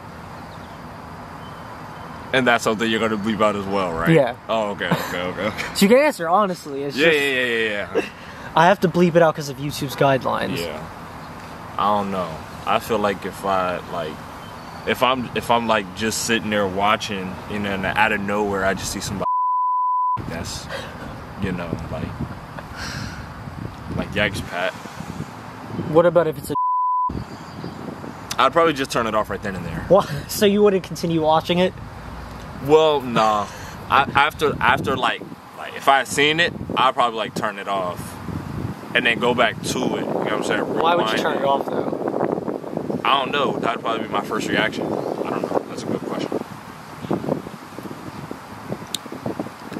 And that's something you're gonna bleep out as well, right? Yeah. Oh. Okay. Okay. Okay. okay. [LAUGHS] So you can answer honestly. It's yeah. just Yeah. Yeah. Yeah. Yeah. [LAUGHS] I have to bleep it out because of YouTube's guidelines. Yeah. I don't know. I feel like if I like if I'm if I'm like just sitting there watching, you know, out of nowhere I just see somebody [LAUGHS] that's you know, like like yikes Pat. What about if it's a [LAUGHS] I'd probably just turn it off right then and there. what? So you wouldn't continue watching it? Well, nah. I, after after like like if I had seen it, I'd probably like turn it off. And then go back to it. You know what I'm saying? Why would you Rewind turn it off though? I don't know. That'd probably be my first reaction. I don't know. That's a good question.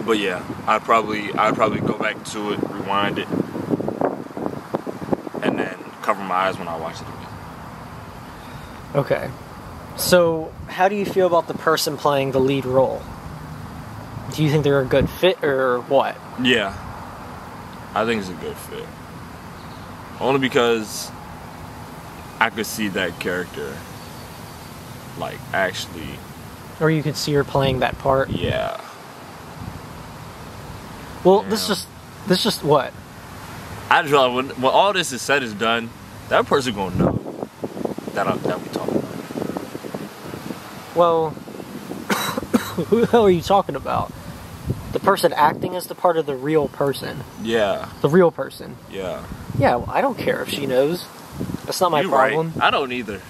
But yeah, I'd probably I'd probably go back to it, rewind it, and then cover my eyes when I watch it again. Okay. So how do you feel about the person playing the lead role? Do you think they're a good fit or what? Yeah. I think it's a good fit. Only because I could see that character, like actually, Or you could see her playing that part. yeah. Well, this just this just what? I just realized when, when all this is said is done, that person gonna know that I, that we talking about. Well, [COUGHS] who the hell are you talking about? The person acting as the part of the real person. Yeah, The real person. yeah. Yeah, well, I don't care if she knows. That's not my you problem. right. I don't either.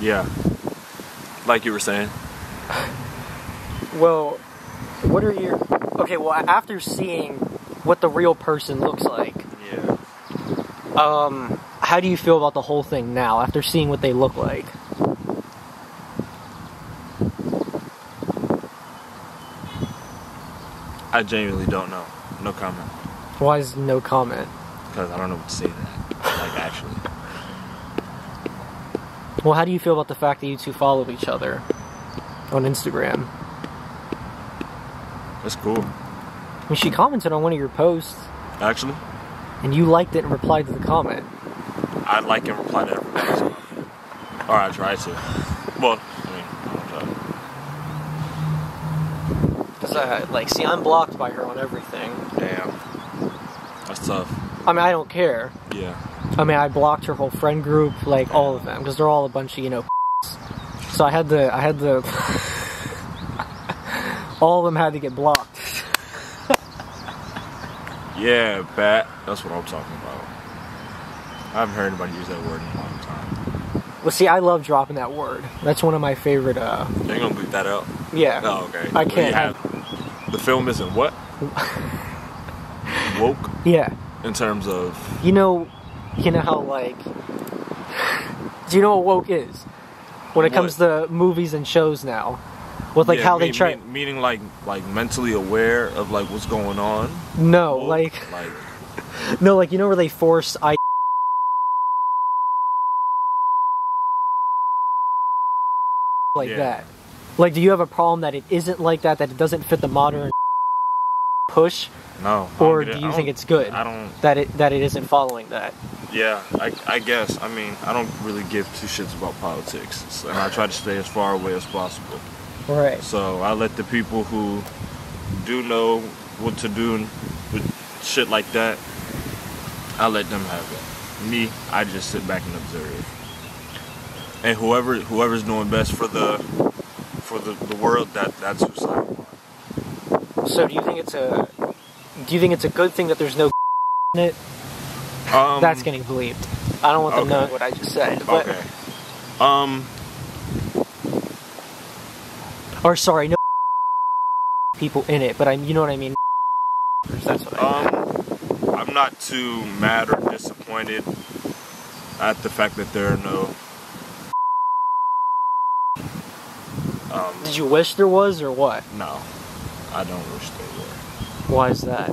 Yeah. Like you were saying. [SIGHS] Well, what are your okay? Well, after seeing what the real person looks like, Yeah. um, how do you feel about the whole thing now? After seeing what they look like, I genuinely don't know. No comment. why is no comment? Because I don't know what to say to that. Like, actually. Well, how do you feel about the fact that you two follow each other on Instagram? That's cool. I mean, she commented on one of your posts, Actually, and you liked it and replied to the comment. I like and reply to everybody. So. Or I try to. Well, I mean, I don't try. Cause I like, see, I'm blocked by her on everything. Damn. That's tough. I mean, I don't care. Yeah. I mean, I blocked her whole friend group, like all of them, because they're all a bunch of you know. [LAUGHS] So I had to, I had to. [LAUGHS] all of them had to get blocked. [LAUGHS] Yeah, bat. That's what I'm talking about. I haven't heard anybody use that word in a long time. Well, see, I love dropping that word. That's one of my favorite. uh They gonna bleep that out? Yeah. Oh, okay. I can't have- the film isn't what? Woke Yeah. In terms of You know, you know how like. Do you know what woke is? When it comes to movies and shows now, with like Yeah, how they mean- try. mean- meaning like like mentally aware of like what's going on. no, Woke, like like [LAUGHS] no, like you know where they force I. [LAUGHS] Like Yeah. that. Like, do you have a problem that it isn't like that? That it doesn't fit the modern [LAUGHS] push, no. Or do you think it's good I don't. that it that it isn't following that? Yeah, I, I guess. I mean, I don't really give two shits about politics, so- and I try to stay as far away as possible. Right. So I let the people who do know what to do with shit like that. I let them have it. Me, I just sit back and observe. And whoever whoever's doing best for the for the, the world, that that's who's on. So, do you think it's a do you think it's a good thing that there's no [LAUGHS] in it? Um, That's getting bleeped. I don't want them okay. knowing what I just said. But, okay. Um, Or sorry, no [LAUGHS] people in it, but I'm. you know what I mean. That's what I meant. Um, I'm not too mad or disappointed at the fact that there are no. Um, Did you wish there was or what? no, I don't wish they were. Why is that?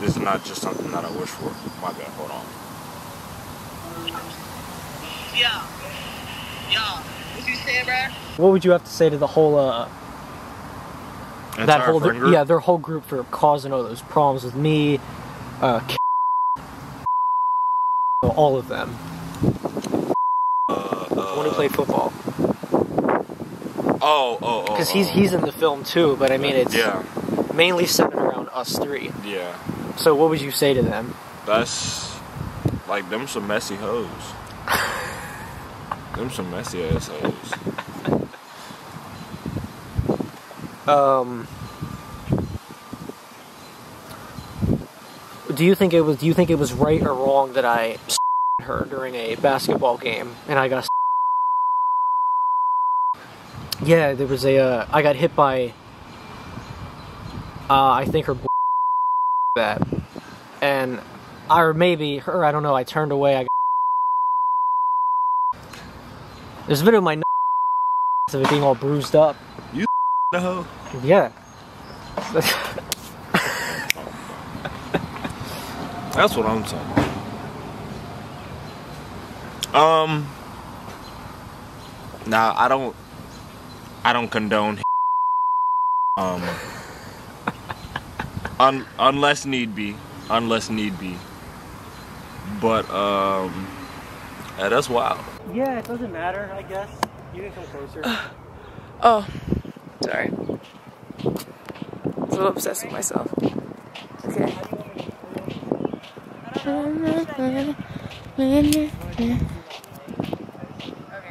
This is not just something that I wish for. My bad. Hold on. Yeah. Yeah. What you saying, bro? What would you have to say to the whole uh that whole friend group? yeah their whole group for causing all those problems with me, uh, all of them Uh, when he uh, played football oh, oh, oh. because oh. he's he's in the film too. But I mean it's Yeah, mainly centered around us three. yeah. So what would you say to them? That's like them some messy hoes. [LAUGHS] them some messy ass hoes. Um, do you think it was? Do you think it was right or wrong that I [LAUGHS] her during a basketball game and I got? Yeah, there was a. Uh, I got hit by. Uh, I think her that, and or maybe her. I don't know. I turned away. I. Got, there's a video of my of it being all bruised up. No. Yeah. That's what I'm talking about. Um Now I don't I don't condone um Un- unless need be, unless need be. But um, yeah, that's wild. Yeah, it doesn't matter, I guess. You can come closer. [SIGHS] Oh, sorry. I was a little obsessed with myself. Okay.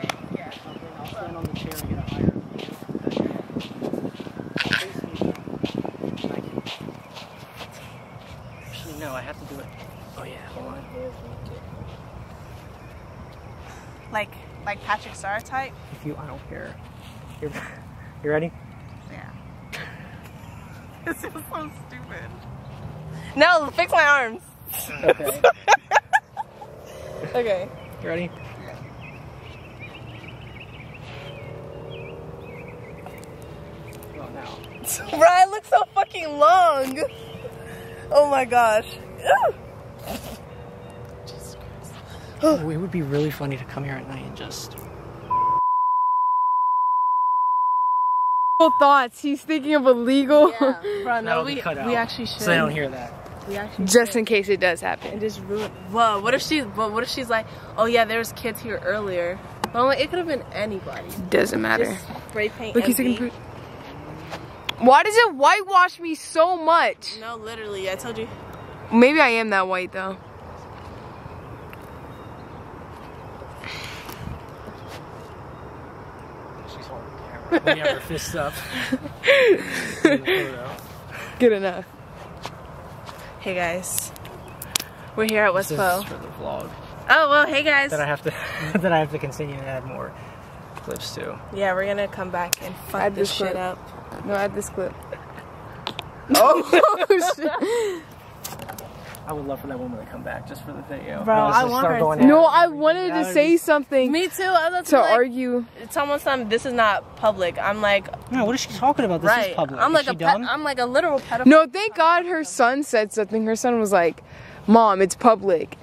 Stand on the chair and get a higher. Actually, no, I have to do it. Oh yeah, hold on. Like like Patrick Star type? If you, I don't care. You [LAUGHS] you ready? Yeah. [LAUGHS] this is so stupid. No, fix my arms. Okay. [LAUGHS] Okay. You ready? Bro, I look so fucking long. Oh my gosh. Oh, it would be really funny to come here at night and just. Thoughts. He's thinking of illegal. Bro, [LAUGHS] no, we, cut out. we actually should. So they don't hear that. We actually Just should. in case it does happen. and just ruin. Well, what if she? But what if she's like, oh yeah, there was kids here earlier. But I'm like, it could have been anybody. Doesn't matter. Just spray paint. Look, he's taking. Why does it whitewash me so much? No, literally, I told you. Maybe I am that white though. She's holding the camera. When you have her fists up. in the photo. Good enough. Hey guys, we're here at West This Po. is for the vlog. Oh well, hey guys. That I have to. [LAUGHS] that I have to continue and add more clips to. Yeah, we're gonna come back and fuck Add this this shit clip. up. No, add this clip. [LAUGHS] oh [LAUGHS] shit. I would love for that woman to come back just for the video. Bro, And I just want her to. No. I wanted to say something Me too. I was to like, argue. Someone, some. This is not public. I'm like, No, what is she talking about? This right. is public. I'm Is like she a pet, dumb? I'm like a literal pedophile. No, thank God her son said something. Her son was like, "Mom, it's public,"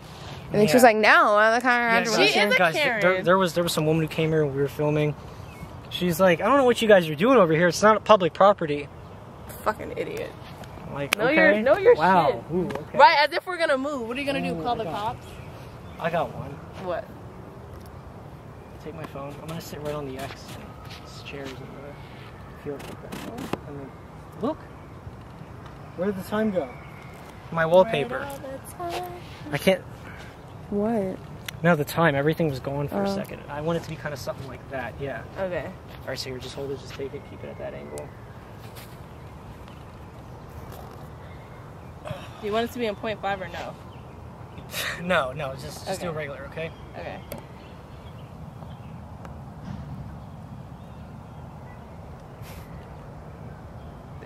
and then she was like, "No, I'm like, I Yeah, don't guys, She is a guys, there- There, there was there was some woman who came here when we were filming. She's like, I don't know what you guys are doing over here. It's not public property. fucking idiot. I'm like, Know okay. your- know your wow. shit. Ooh, okay. Right, as if we're gonna move. What are you gonna do? Ooh, Call the got- cops? I got one. What? Take my phone. I'm gonna sit right on the X It's chairs in the field. like that. And then, look. Where did the time go? My wallpaper. I can't. What? No, the time. Everything was gone for a Oh. second. I want it to be kind of something like that. Yeah. Okay. All right, so here, just hold it. Just take it. Keep it at that angle. Do you want it to be in point five or no? [LAUGHS] No, no, just just do it regular, okay? Okay.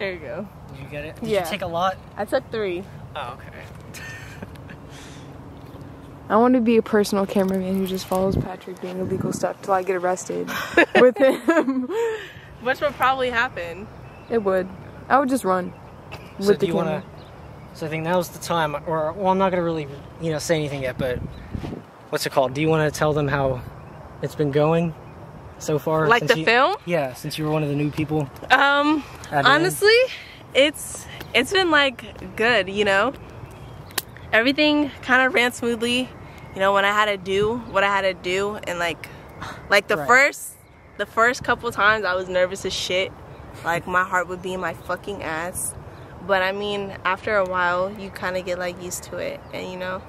There you go. Did you get it? Did Yeah. you take a lot? I took three. Oh, okay. [LAUGHS] I want to be a personal cameraman who just follows Patrick doing illegal stuff till I get arrested [LAUGHS] with him. Which would probably happen. It would. I would just run So with do the you camera. So I think now's the time, or well, I'm not gonna really, you know, say anything yet. But what's it called? Do you want to tell them how it's been going so far? Like the you- film? Yeah, since you were one of the new people. Um, honestly, it's it's been like good, you know. Everything kind of ran smoothly, you know. When I had to do what I had to do, and like, like the Right. first, the first couple times, I was nervous as shit. Like my heart would be in my fucking ass. But I mean, after a while, you kind of get like used to it, and you know,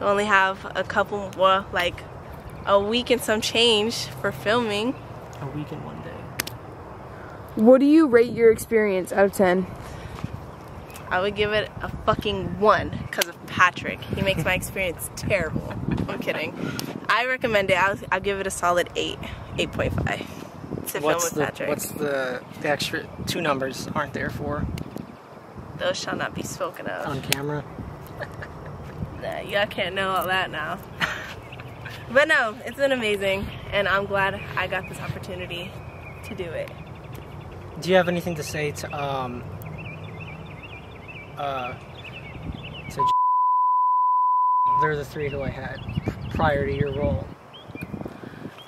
you only have a couple, well, like a week and some change for filming. a week and one day. What do you rate your experience out of 10? I would give it a fucking one because of Patrick. He makes my experience [LAUGHS] terrible. I'm kidding. I recommend it. I'll, I'll give it a solid eight, eight point five. To film What's with the Patrick. what's the, the extra two numbers aren't there for Those shall not be spoken of. on camera? [LAUGHS] Nah, y'all can't know all that now. [LAUGHS] but no, it's been amazing, and I'm glad I got this opportunity to do it. Do you have anything to say to um uh to [LAUGHS] they're the three who I had prior to your role.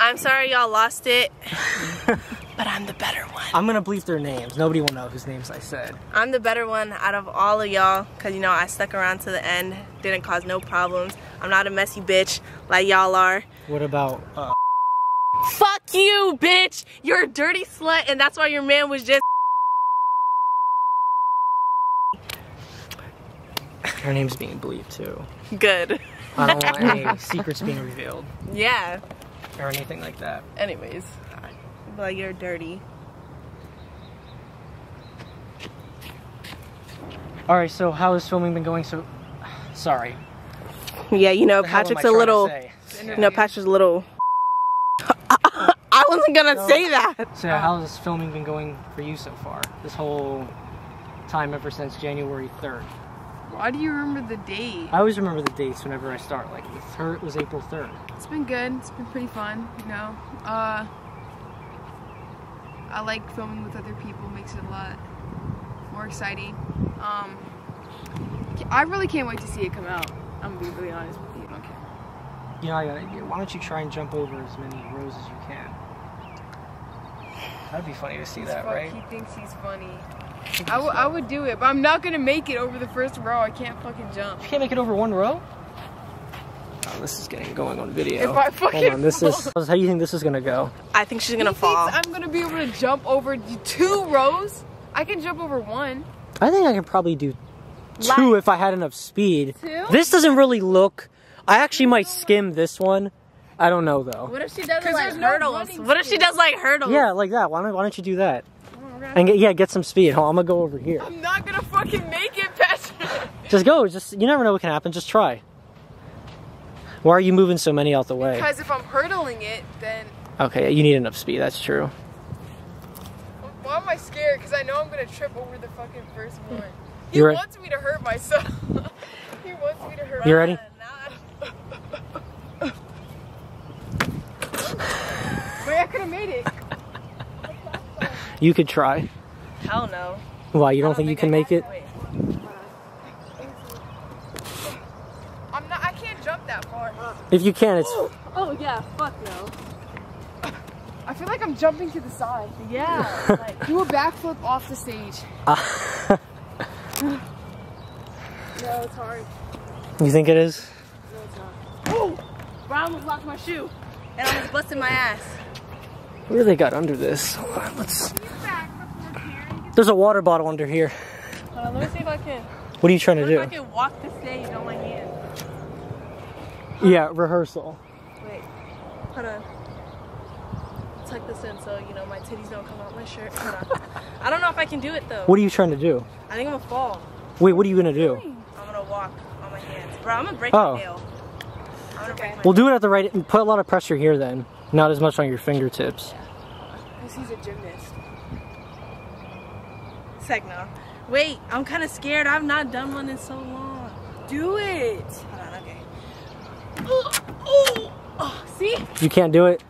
I'm sorry y'all lost it. [LAUGHS] but I'm the better one. I'm gonna bleep their names. Nobody will know whose names I said. I'm the better one out of all of y'all because you know I stuck around to the end, didn't cause no problems. I'm not a messy bitch like y'all are. What about uh, Fuck you, bitch! You're a dirty slut, and that's why your man was just. her name's being bleeped too? Good. I don't want any [LAUGHS] secrets being revealed Yeah. Or anything like that. Anyways, but you're dirty. All right, so how has filming been going? So, sorry. Yeah, you know The hell am Patrick's a little. You know Patrick's a little. [LAUGHS] I wasn't gonna say that. So how has filming been going for you so far? This whole time ever since January 3rd. Why do you remember the date? I always remember the dates whenever I start. Like the third was April 3rd. It's been good. It's been pretty fun, you know. Uh, I like filming with other people. Makes it a lot more exciting. Um, I really can't wait to see it come out. I'm gonna be really honest with you. Okay. You know, I got an idea. Why don't you try and jump over as many rows as you can? That'd be funny to see that, right? He thinks he's funny. I, w- I would do it, but I'm not gonna make it over the first row. I can't fucking jump. You can't make it over one row? Oh, this is getting going on video. If I fucking Hold on, this is. How do you think this is gonna go? I think she's gonna He fall. I'm gonna be able to jump over two rows. I can jump over one. I think I could probably do two if I had enough speed. Two? This doesn't really look. I actually might skim this one. I don't know though. What if she does 'Cause like no hurdles? What if she does like hurdles? Yeah, like that. Why don't, why don't you do that? And get, yeah, get some speed. Hold I'm gonna go over here. I'm not gonna fucking make it, Patrick. Just go. Just you never know what can happen. Just try. Why are you moving so many out the way? Because if I'm hurdling it, then Okay, you need enough speed. That's true. why am I scared? Because I know I'm gonna trip over the fucking first one. He You re- wants me to hurt myself. [LAUGHS] he wants me to hurt. You ready? Wait, [LAUGHS] I could have made it. You could try. Hell no. Why? You don't, think, you can make it? Wait. I'm not. I can't jump that far. If you can, it's. Oh, oh yeah, fuck no. I feel like I'm jumping to the side. Yeah. [LAUGHS] like, Do a backflip off the stage. Ah. [LAUGHS] No, it's hard. you think it is? bro, I almost locked my shoe. And I was busting my ass. What do they got under this? Hold on, let's. There's a water bottle under here. Hold on, let me see if I can. What are you trying to if I do? can walk the stage on my hands? Yeah, rehearsal. Wait, hold on. Tuck this in so you know my titties don't come out my shirt. Hold on. I don't know if I can do it though. What are you trying to do? I think I'm gonna fall. Wait, what are you gonna do? I'm gonna walk on my hands. Bro, I'm gonna break Oh. my nail. I'm gonna break my We'll do it at the right. Put a lot of pressure here then, not as much on your fingertips. Because he's a gymnast. secno. Wait, I'm kind of scared. I've not done one in so long. Do it. Hold on, okay. Oh, oh, oh, see? You can't do it.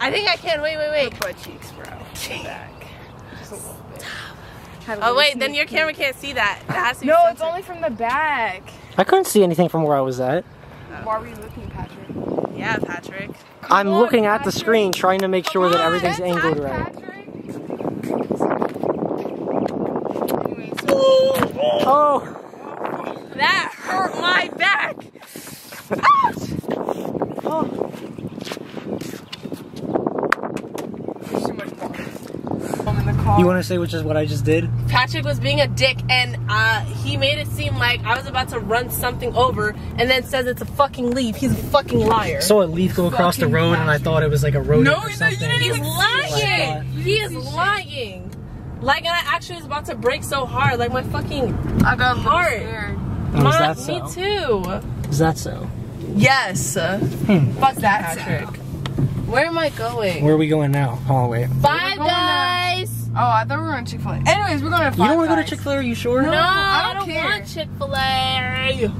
I think I can. Wait, wait, wait. Butt cheeks, bro. Back. Just a little bit. Oh wait, then your peek. camera can't see that. That has to be No, it's only from the back. I couldn't see anything from where I was at. Oh. Why were you looking, Patrick? Yeah, Patrick. I'm on, looking at the screen, trying to make sure that on, everything's angled right. So Oh, That hurt my back. there's too much water. I'm in the car. you want to say which is what I just did? Patrick was being a dick, and uh, he made it seem like I was about to run something over, and then says it's a fucking leaf. He's a fucking liar. I Saw a leaf go across the Fucking road, and I thought it was like a road. No, or you something. didn't He's lying. He is lying. Like, and I actually was about to break so hard, like my fucking I got a Heart. scared. Oh, is my, that me too. Is that so? Yes. Fuck that, That's Patrick. Where am I going? Where are we going now? Oh wait. Five going Guys. Oh, I thought we were going to Chick Fil A. Anyways, we're going to. Five You Five don't want to go to Chick Fil A? Are you sure? No, I I don't don't, care. want Chick Fil A.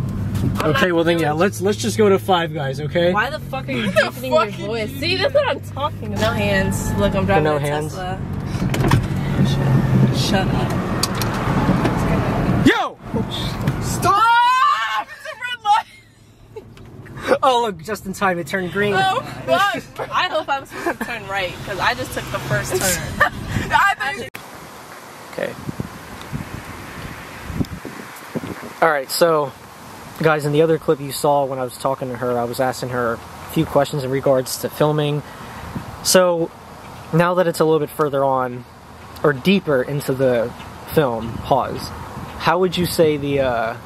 Okay, well then yeah, let's let's just go to Five Guys, okay? Why the fuck are you the deepening your fuck you voice? See, that's what I'm talking about. No hands. Look, I'm driving no a hands? Tesla. Shut up. Yo! Stop! It's a red light. Oh, look, just in time it turned green. Oh, [LAUGHS] fuck. [LAUGHS] I hope I'm supposed to turn right because I just took the first turn. [LAUGHS] Okay. Alright, so, guys, in the other clip you saw when I was talking to her, I was asking her a few questions in regards to filming. So, now that it's a little bit further on, or deeper into the film, pause, how would you say the, uh,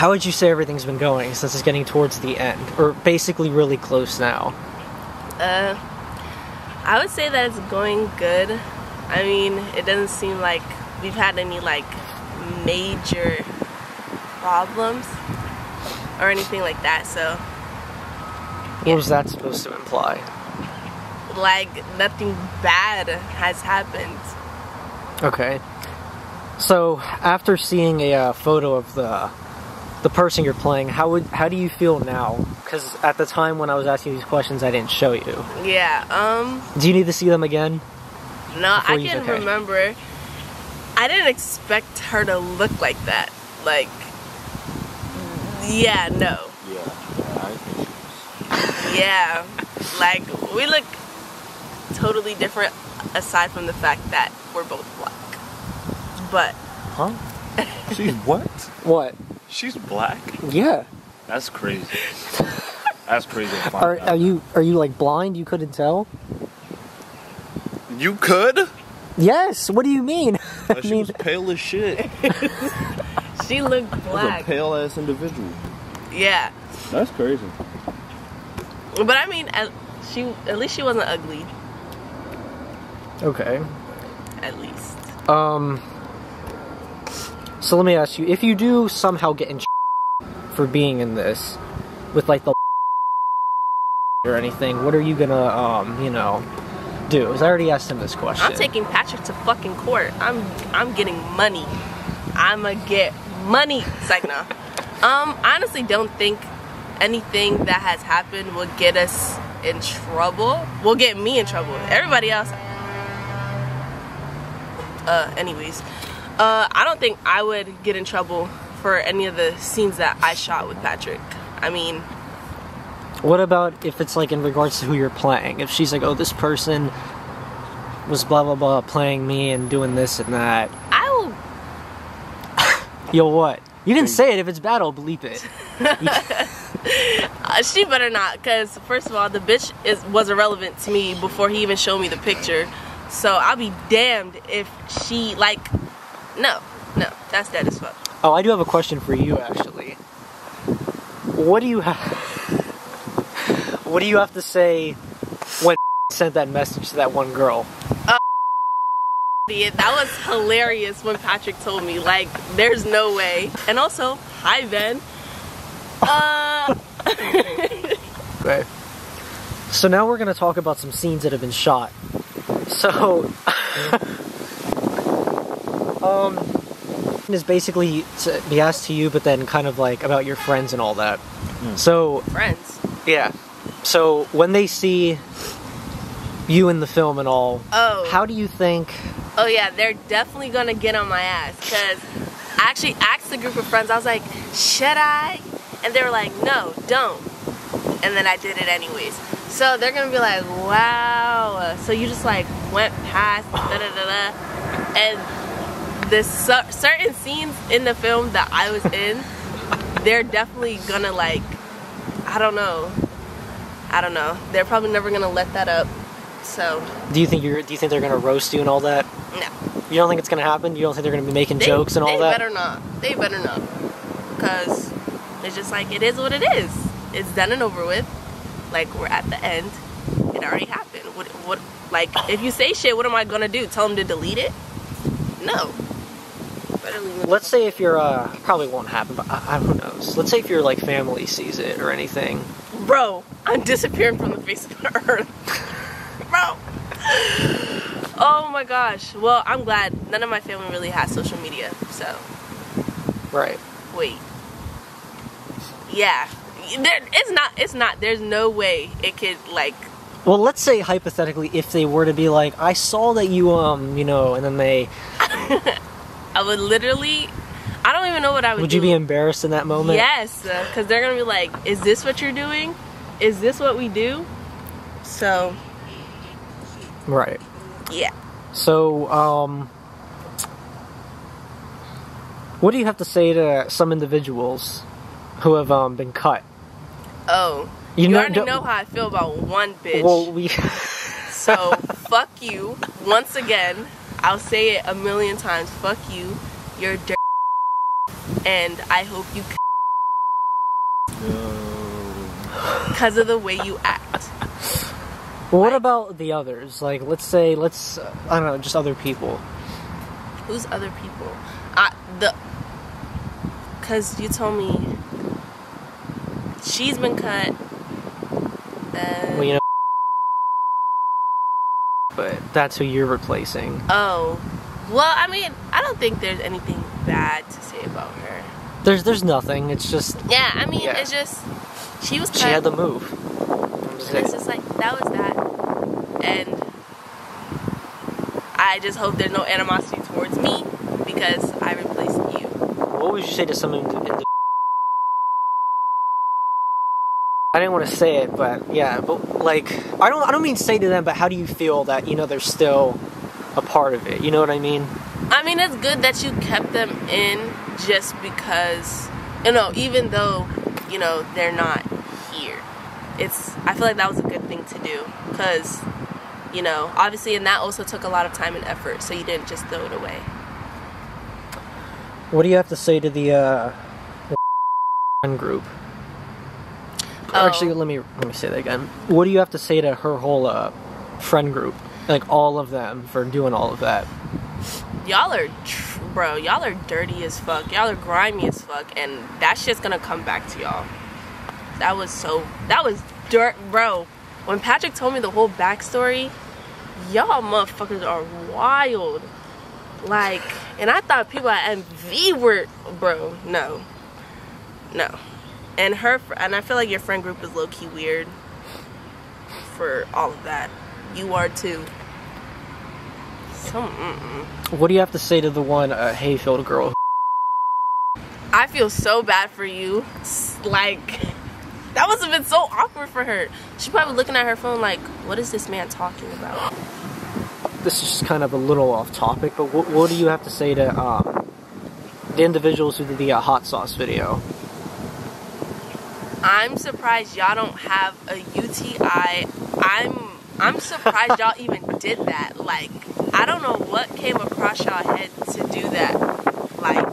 how would you say everything's been going since it's getting towards the end? Or basically really close now? Uh, I would say that it's going good. I mean, it doesn't seem like we've had any like major problems or anything like that. So, What was that supposed to imply? like, nothing bad has happened. Okay. So after seeing a uh, photo of the the person you're playing, how would how do you feel now? Because at the time when I was asking these questions, I didn't show you. Yeah. Um. Do you need to see them again? No, I can okay. remember. I didn't expect her to look like that. Like, yeah, no. Yeah. I think Yeah, like we look totally different aside from the fact that we're both black. But Huh? She's what? What? She's black? Yeah. That's crazy. That's crazy. Are are you are you like blind? You couldn't tell? You could? Yes. What do you mean? [LAUGHS] I she mean, was pale as shit. [LAUGHS] she looked That's a black. pale ass individual. Yeah, That's crazy. but I mean, at, she at least she wasn't ugly. okay. At least. Um. So let me ask you: if you do somehow get in for being in this, with like the [LAUGHS] or anything, what are you gonna um you know do? Because I already asked him this question. I'm taking Patrick to fucking court. I'm I'm getting money. I'ma get money. It's like no. Um, honestly don't think anything that has happened will get us in trouble. Will get me in trouble. Everybody else. Uh, anyways, uh, I don't think I would get in trouble for any of the scenes that I shot with Patrick. I mean, What about if it's like in regards to who you're playing? If she's like, oh, this person was blah blah blah playing me and doing this and that. I will [LAUGHS] Yo, what? You didn't say it. If it's bad, I'll bleep it. [LAUGHS] Uh, she better not, because first of all, the bitch is was irrelevant to me before he even showed me the picture. So I'll be damned if she like, no, no, that's dead as fuck. Oh, I do have a question for you, actually. What do you have? What do you have to say when [LAUGHS] sent that message to that one girl? Yeah, that was hilarious when Patrick told me like, there's no way. And also, hi Ben. Uh, [LAUGHS] Okay. So now we're gonna talk about some scenes that have been shot. So, [LAUGHS] um, is basically to be asked to you, but then kind of like about your friends and all that. So friends. yeah. So when they see you in the film and all, Oh. how do you think? Oh yeah, they're definitely gonna get on my ass because I actually asked a group of friends. I was like, "Should I?" And they were like, "No, don't." And then I did it anyways. So they're gonna be like, "Wow!" So you just like went past da da da da, and cer- certain scenes in the film that I was in, they're definitely gonna like, I don't know, I don't know. They're probably never gonna let that up. So Do you think you're? Do you think they're gonna roast you and all that? no. You don't think it's gonna happen? You don't think they're gonna be making They- jokes and all that? they better not. They better not. Because it's just like, it is what it is. It's done and over with. Like, we're at the end. It already happened. What, what, like, if you say shit, what am I gonna do? Tell them to delete it? No. Better leave it. Let's say if your uh, probably won't happen, but I, I, who knows? Let's say if your like family sees it or anything. Bro, I'm disappearing from the face of the earth. [LAUGHS] Bro. Oh my gosh. Well, I'm glad none of my family really has social media. So, Right. wait. Yeah. There, it's not, it's not, there's no way it could, like, Well, let's say hypothetically, if they were to be like, "I saw that you, um, you know," and then they, [LAUGHS] I would literally, I don't even know what I would. Would you do. be embarrassed in that moment? Yes, because they're gonna be like, "Is this what you're doing? Is this what we do?" So Right. yeah. So, um, what do you have to say to some individuals who have um, been cut? Oh, You you, know- already know how I feel about one bitch. Well, we. So [LAUGHS] fuck you once again. I'll say it a million times. Fuck you. You're dirty. And I hope you because of the way you act. what about the others? Like, let's say, let's uh, I don't know, just other people. Who's other people? I the cause you told me she's been cut. And, Well, you know. But that's who you're replacing. oh, well, I mean, I don't think there's anything bad to say about her. There's there's nothing. It's just Yeah, I mean, Yeah. it's just she was she had to move. And it's just like that was that, and I just hope there's no animosity towards me because I replaced you. What would you say to someone? In the, I didn't want to say it, but yeah, but like I don't I don't mean say to them, but how do you feel that you know they're still a part of it? You know what I mean? I mean, it's good that you kept them in just because, you know, even though, you know, they're not here. It's, I feel like that was a good thing to do because, you know, obviously, and that also took a lot of time and effort, so you didn't just throw it away. What do you have to say to the uh, [LAUGHS] friend group? Oh. Actually, let me let me say that again. What do you have to say to her whole uh, friend group? Like all of them for doing all of that. Y'all are, tr- bro, y'all are dirty as fuck. Y'all are grimy as fuck, and that shit's gonna come back to y'all. That was so, that was dirt, bro. When Patrick told me the whole backstory, y'all motherfuckers are wild. Like, and I thought people at MV were, bro, no. No. And her, and I feel like your friend group is low key weird for all of that. You are too. So, mm-mm. What do you have to say to the one uh, Hayfield girl? I feel so bad for you. Like, that must have been so awkward for her. She probably looking at her phone like, what is this man talking about? This is just kind of a little off topic, but what, what do you have to say to um, the individuals who did the uh, hot sauce video? I'm surprised y'all don't have a UTI. I'm I'm surprised y'all [LAUGHS] even did that. Like, I don't know what came across y'all head to do that. Like,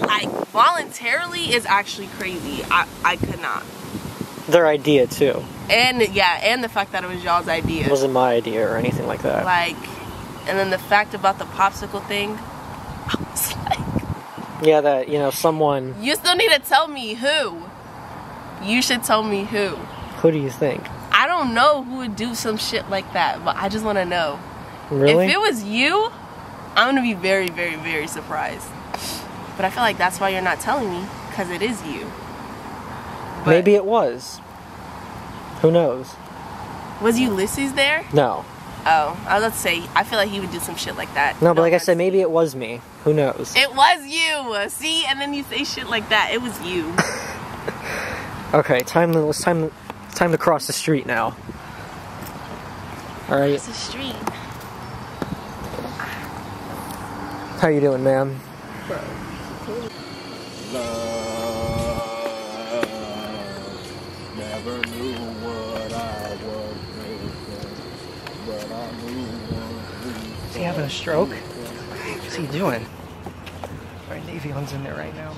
like voluntarily is actually crazy. I I could not. Their idea too. And yeah, and the fact that it was y'all's idea. It wasn't my idea or anything like that. like and then the fact about the popsicle thing i was like Yeah, that you know someone. you still need to tell me who you should tell me who Who do you think? i don't know who would do some shit like that but i just want to know Really? if it was you i'm gonna be very very very surprised but i feel like that's why you're not telling me because it is you But- Maybe it was. Who knows? was ulysses there No. oh i was about to say i feel like he would do some shit like that No, but like I said, maybe it was me. Who knows? It was you. See, and then you say shit like that. It was you. [LAUGHS] Okay, time to it's time it's time to cross the street now. All right, It's a street. how you doing, ma'am? Love never knew what I was missing, but I knew one Is he having a stroke? What's he doing? Alright, Navion's in there right now.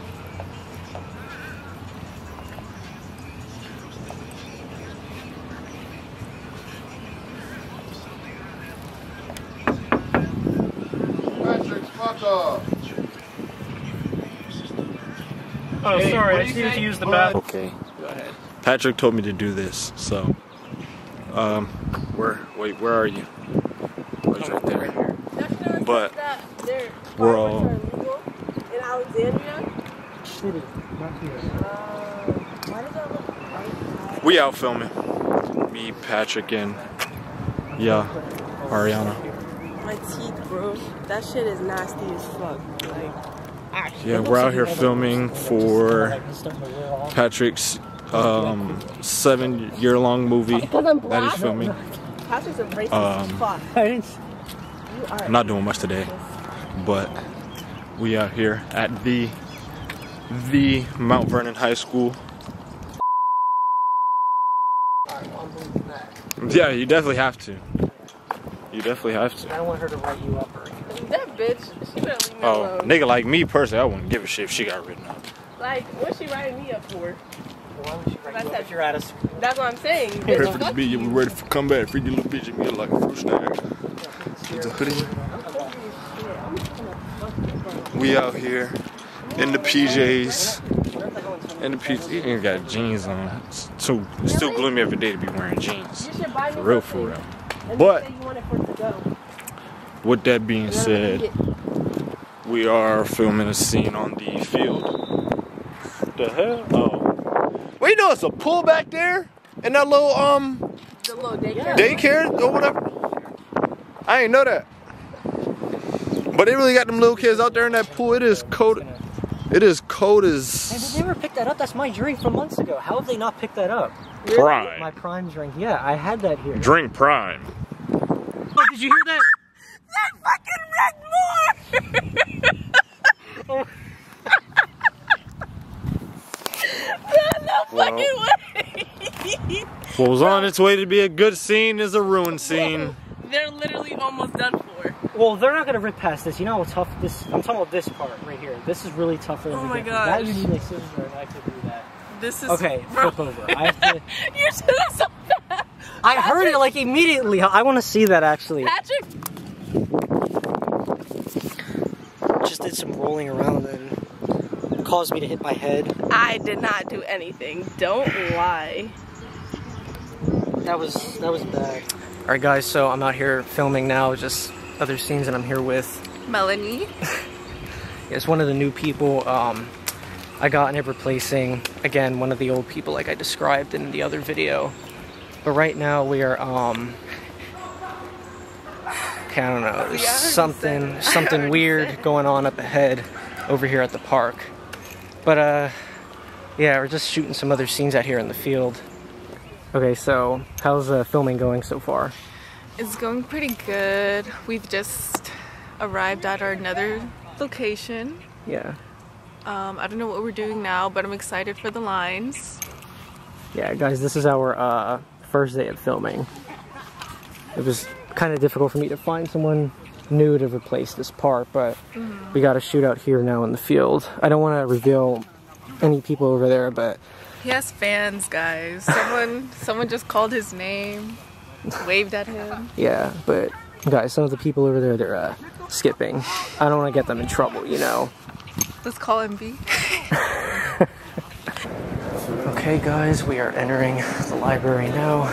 Patrick, fuck off. Oh, sorry, I just needed to use the bathroom. Okay. Go ahead. Patrick told me to do this, so. Um, where? Wait, where are you? Oh, he's right there. But we're all. in Alexandria. We out filming. Me, Patrick, and yeah, Ariana. My teeth, bro. That shit is nasty as fuck. Like, Yeah, we're out here filming for Patrick's um, seven year long movie that he's filming. Patrick's a racist Um, fuck. I didn't. You are. I'm not doing much today, but we out here at the the Mount Vernon High School. Yeah, you definitely have to. You definitely have to. I don't want her to write you up or anything. That bitch, she better leave me Oh, alone. nigga like me personally, I wouldn't give a shit if she got written up. Like, what's she writing me up for? Why would she write That's you up that- if you're at us? That's what I'm saying. Ready for the beat, you ready for comeback? Feed your little bitch and me like a fruit snack. It's a hoodie. We out here in the PJs. In the PJs, you ain't got jeans on. It's too, it's too gloomy every day to be wearing jeans. You should buy me For real, for something. real. But- With that being said, we are filming a scene on the field. The hell? Oh. Well, you know it's a pool back there? and that little, um, The little daycare. daycare or whatever. I ain't know that. But they really got them little kids out there in that pool. It is cold. It is cold Hey, as did they ever pick that up? That's my drink from months ago. How have they not picked that up? Prime. My prime. prime drink. Yeah, I had that here. Drink prime. Oh, did you hear that? That fucking Red Moore! no fucking way! What was on its way to be a good scene is a ruined scene. [LAUGHS] They're literally almost done for. Well, they're not gonna rip past this. You know how tough this. I'm talking about this part right here. This is really tough for them Oh to my get through. That you need like scissors or a knife to do that. This is Okay, bro. [LAUGHS] flip over. I have to. [LAUGHS] You're so bad. I heard it like immediately. I want to see that actually. Patrick, Just did some rolling around and caused me to hit my head. I did not do anything. Don't lie. That was that was bad. All right, guys. So I'm out here filming now. Just other scenes and I'm here with. Melanie. [LAUGHS] It's one of the new people. Um, I got and replacing again one of the old people like I described in the other video. But right now we are um. I don't know. There's Yeah, something [LAUGHS] something weird going on up ahead over here at the park. But uh, yeah, we're just shooting some other scenes out here in the field. Okay, so how's uh, filming going so far? It's going pretty good. We've just arrived at our another location. Yeah, Um, I don't know what we're doing now, but I'm excited for the lines. yeah, guys. This is our uh, first day of filming. It was kind of difficult for me to find someone new to replace this part, but we got to shoot out here now in the field. I don't want to reveal any people over there, but He has fans, guys. Someone, [LAUGHS] someone just called his name, waved at him. yeah, but guys, some of the people over there they're uh, skipping. I don't want to get them in trouble, you know. Let's call him B. [LAUGHS] Okay, guys, we are entering the library now.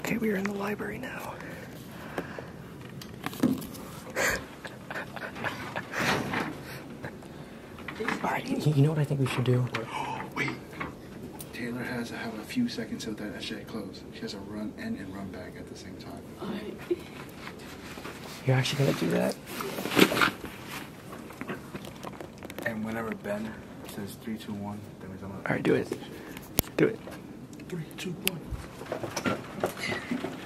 Okay, we are in the library now. Alright, you, you know what I think we should do? Wait. Taylor has to have a few seconds till that shit close. She has to run in and run back at the same time. You're actually gonna do that? And whenever Ben says three, two, one, then we come up. Alright, do it. Do it. Three, two, one.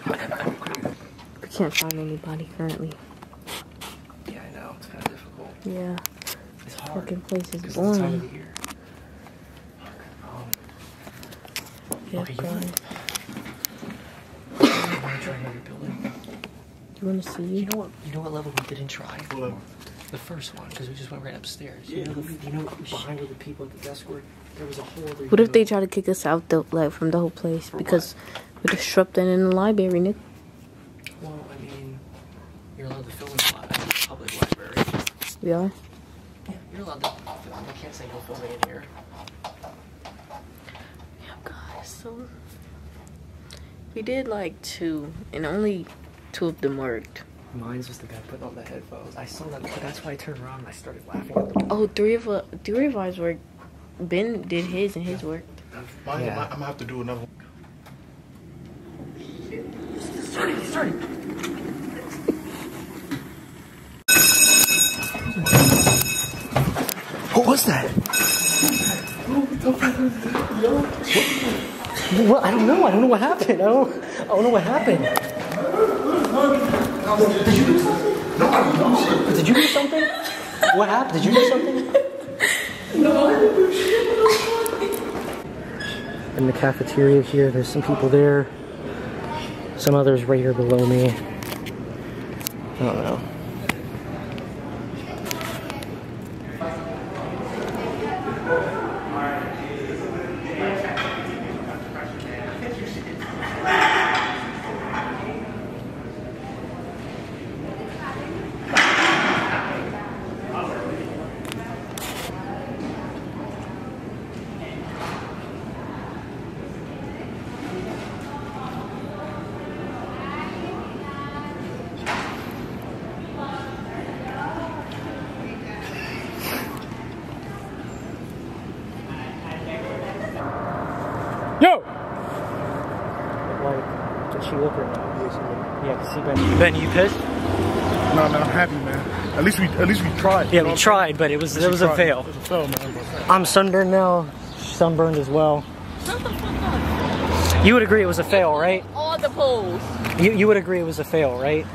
[LAUGHS] I can't find anybody currently. Yeah, I know. It's kind of difficult. Yeah. It's hard. Fucking place is Because of the time of boring. the year. Yeah, Okay, you want to try another building? You wanna see You you? know what? You know what level we didn't try? The first one, because we just went right upstairs. Yeah. You know, the, you know, behind where the people at the desk were. There was a hole. Where What if they try to kick us out the like from the whole place For because we're disrupting in the library, Nick? Well, I mean, You're allowed to film in the public library. We are. Yeah, you're allowed to film. I can't say no filming in here. Guys, so we did like two, and only two of them worked. Mine's was the guy putting on the headphones. I saw that, but that's why I turned around and I started laughing at the Oh, three of uh, three of ours worked. Ben did his, and his worked. Mine, Yeah. I'm gonna have to do another one. Started, started. What was that? What? I don't know. I don't know what happened. I don't. I don't know what happened. Did you do something? No, I Did you do something? What happened? Did you do something? No. In the cafeteria here, there's some people there. Some others right here below me. I don't know. Yo! Like, did she look or not? Yeah, 'cause see Ben. Ben, you pissed? No, man, I'm happy, man. At least we, at least we tried. Yeah, we tried, but it was it was a fail. It was a fail, man. I'm sunburned now, sunburned as well. You would agree it was a fail, right? All the polls. You you would agree it was a fail, right?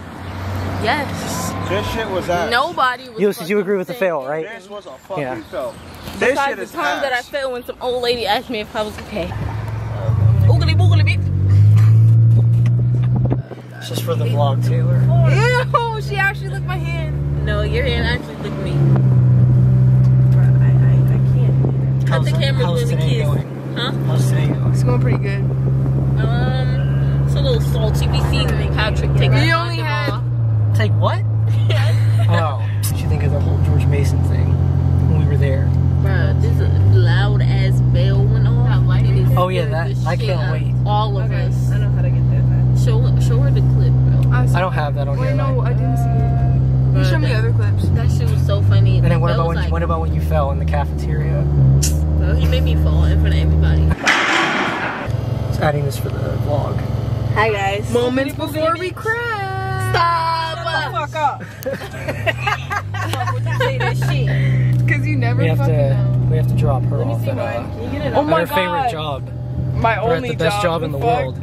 Yes. This shit was ass. Nobody was. Ulysses, you agree with the fail, right? This was a fucking Yeah. fail. This Besides shit the is time that I ass. felt when some old lady asked me if I was okay. Oogly boogly bitch. It's just for the vlog, Taylor. Ew, she actually licked my hand. No, your hand actually licked me. I, I, I can't. Cut How's, the camera how's when we kiss. going? Huh? How's today going? It's going pretty good. Um, it's a little salty. We seasoning. Patrick, take We our only had Take what? [LAUGHS] oh. What you think of the whole George Mason thing when we were there? Bruh, this loud ass bell went off. and it Oh, yeah, scared that- I can't wait. All of us. I know how to get that. Show show her the clip, bro. I, I don't have that on Wait, here. no, I didn't see it. You Bruh, showed me that- other clips. That shit was so funny. And then what about when like, what about when you fell in the cafeteria? Bro, he made me fall in front of everybody. Just adding this for the vlog. Hi guys. Moments before we cry. Stop. Fuck up. [LAUGHS] Say that shit. Because [LAUGHS] you never We have fucking to know. we have to drop her Let off at, mine. uh, Can you get Oh my at her favorite job. My We're at only the best job, in the Fuck. world.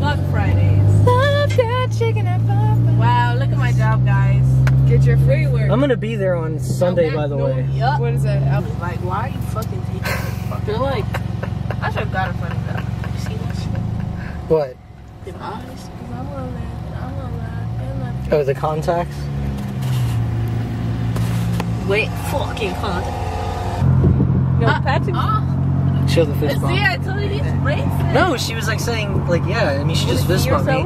Fuck Fridays. Love that chicken and papa. Wow, look at my job, guys. Get your free work. I'm gonna be there on Sunday, by the way. Yup. What is that? I was like, why are you fucking taking it? They're like, I should have got it from them. You see that shit? What? Them eyes. Cause I wanna laugh and I wanna laugh and laugh. Oh, the contacts? Wait, fucking contact. No, ah, Patrick. Ah. Oh, Show the fist see, bump. I told you these racist. No, she was like saying like yeah. I mean, she just fist bumped me.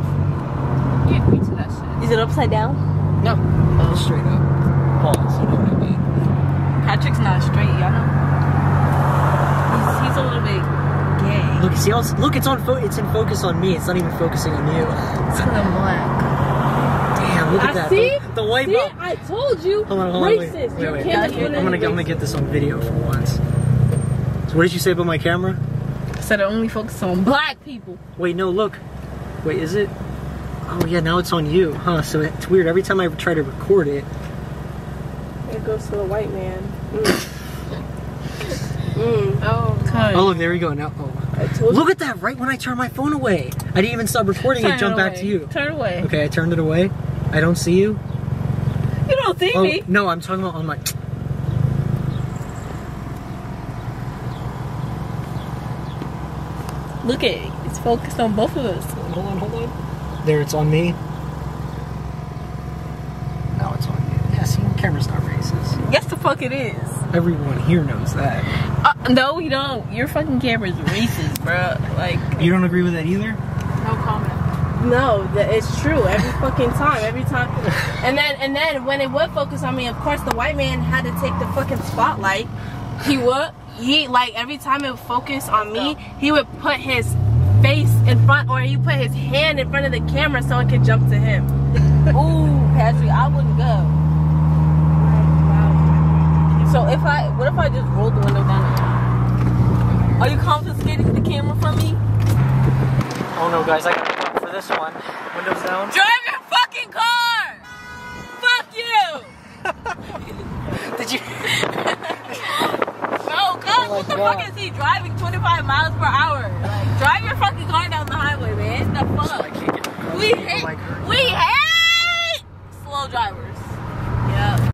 You agree to that shit. Is it upside down? No, oh, straight up. Pause. You know what I mean? Patrick's not straight, y'all know. He's, he's a little bit gay. Look, see, also, look, it's on. Fo- it's in focus on me. It's not even focusing on you. It's because I'm black. Damn, look at I that. see. The, the white See. I told you. Hold on, hold on. Wait, racist. wait, wait. kids I'm gonna, I'm gonna get this on video for once. So, what did you say about my camera? I said it only focuses on black people. Wait, no, look. Wait, is it? Oh yeah, now it's on you, huh? So it's weird. Every time I try to record it, It goes to the white man. Mm. Oh. oh there we go. Now, oh. I told look at that! Right when I turn my phone away, I didn't even stop recording. Turn it jumped back to you. Turn away. Okay, I turned it away. I don't see you. You don't see Oh me. no, I'm talking about on my. Look at it. It's focused on both of us. Hold on, hold on. There, it's on me. Now it's on you. Yeah, see, the camera's not racist. Yes, the fuck it is. Everyone here knows that. Uh, no, you don't. Your fucking camera's racist, bro. Like, You don't agree with that either? No comment. No, that it's true. Every fucking time, every time. And then and then when it would focus on me, of course the white man had to take the fucking spotlight. He would he like every time it would focus on me, he would put his face in front or he put his hand in front of the camera so it could jump to him. [LAUGHS] Ooh, Patrick, I wouldn't go. So if I, what if I just rolled the window down? Are you confiscating the camera from me? Oh no, guys, I gotta for this one. Windows down. Drive like, what the fuck is he driving 25 miles per hour? Like, drive your fucking car down the highway, man. It's the fuck? Like, we hate, we hate slow drivers.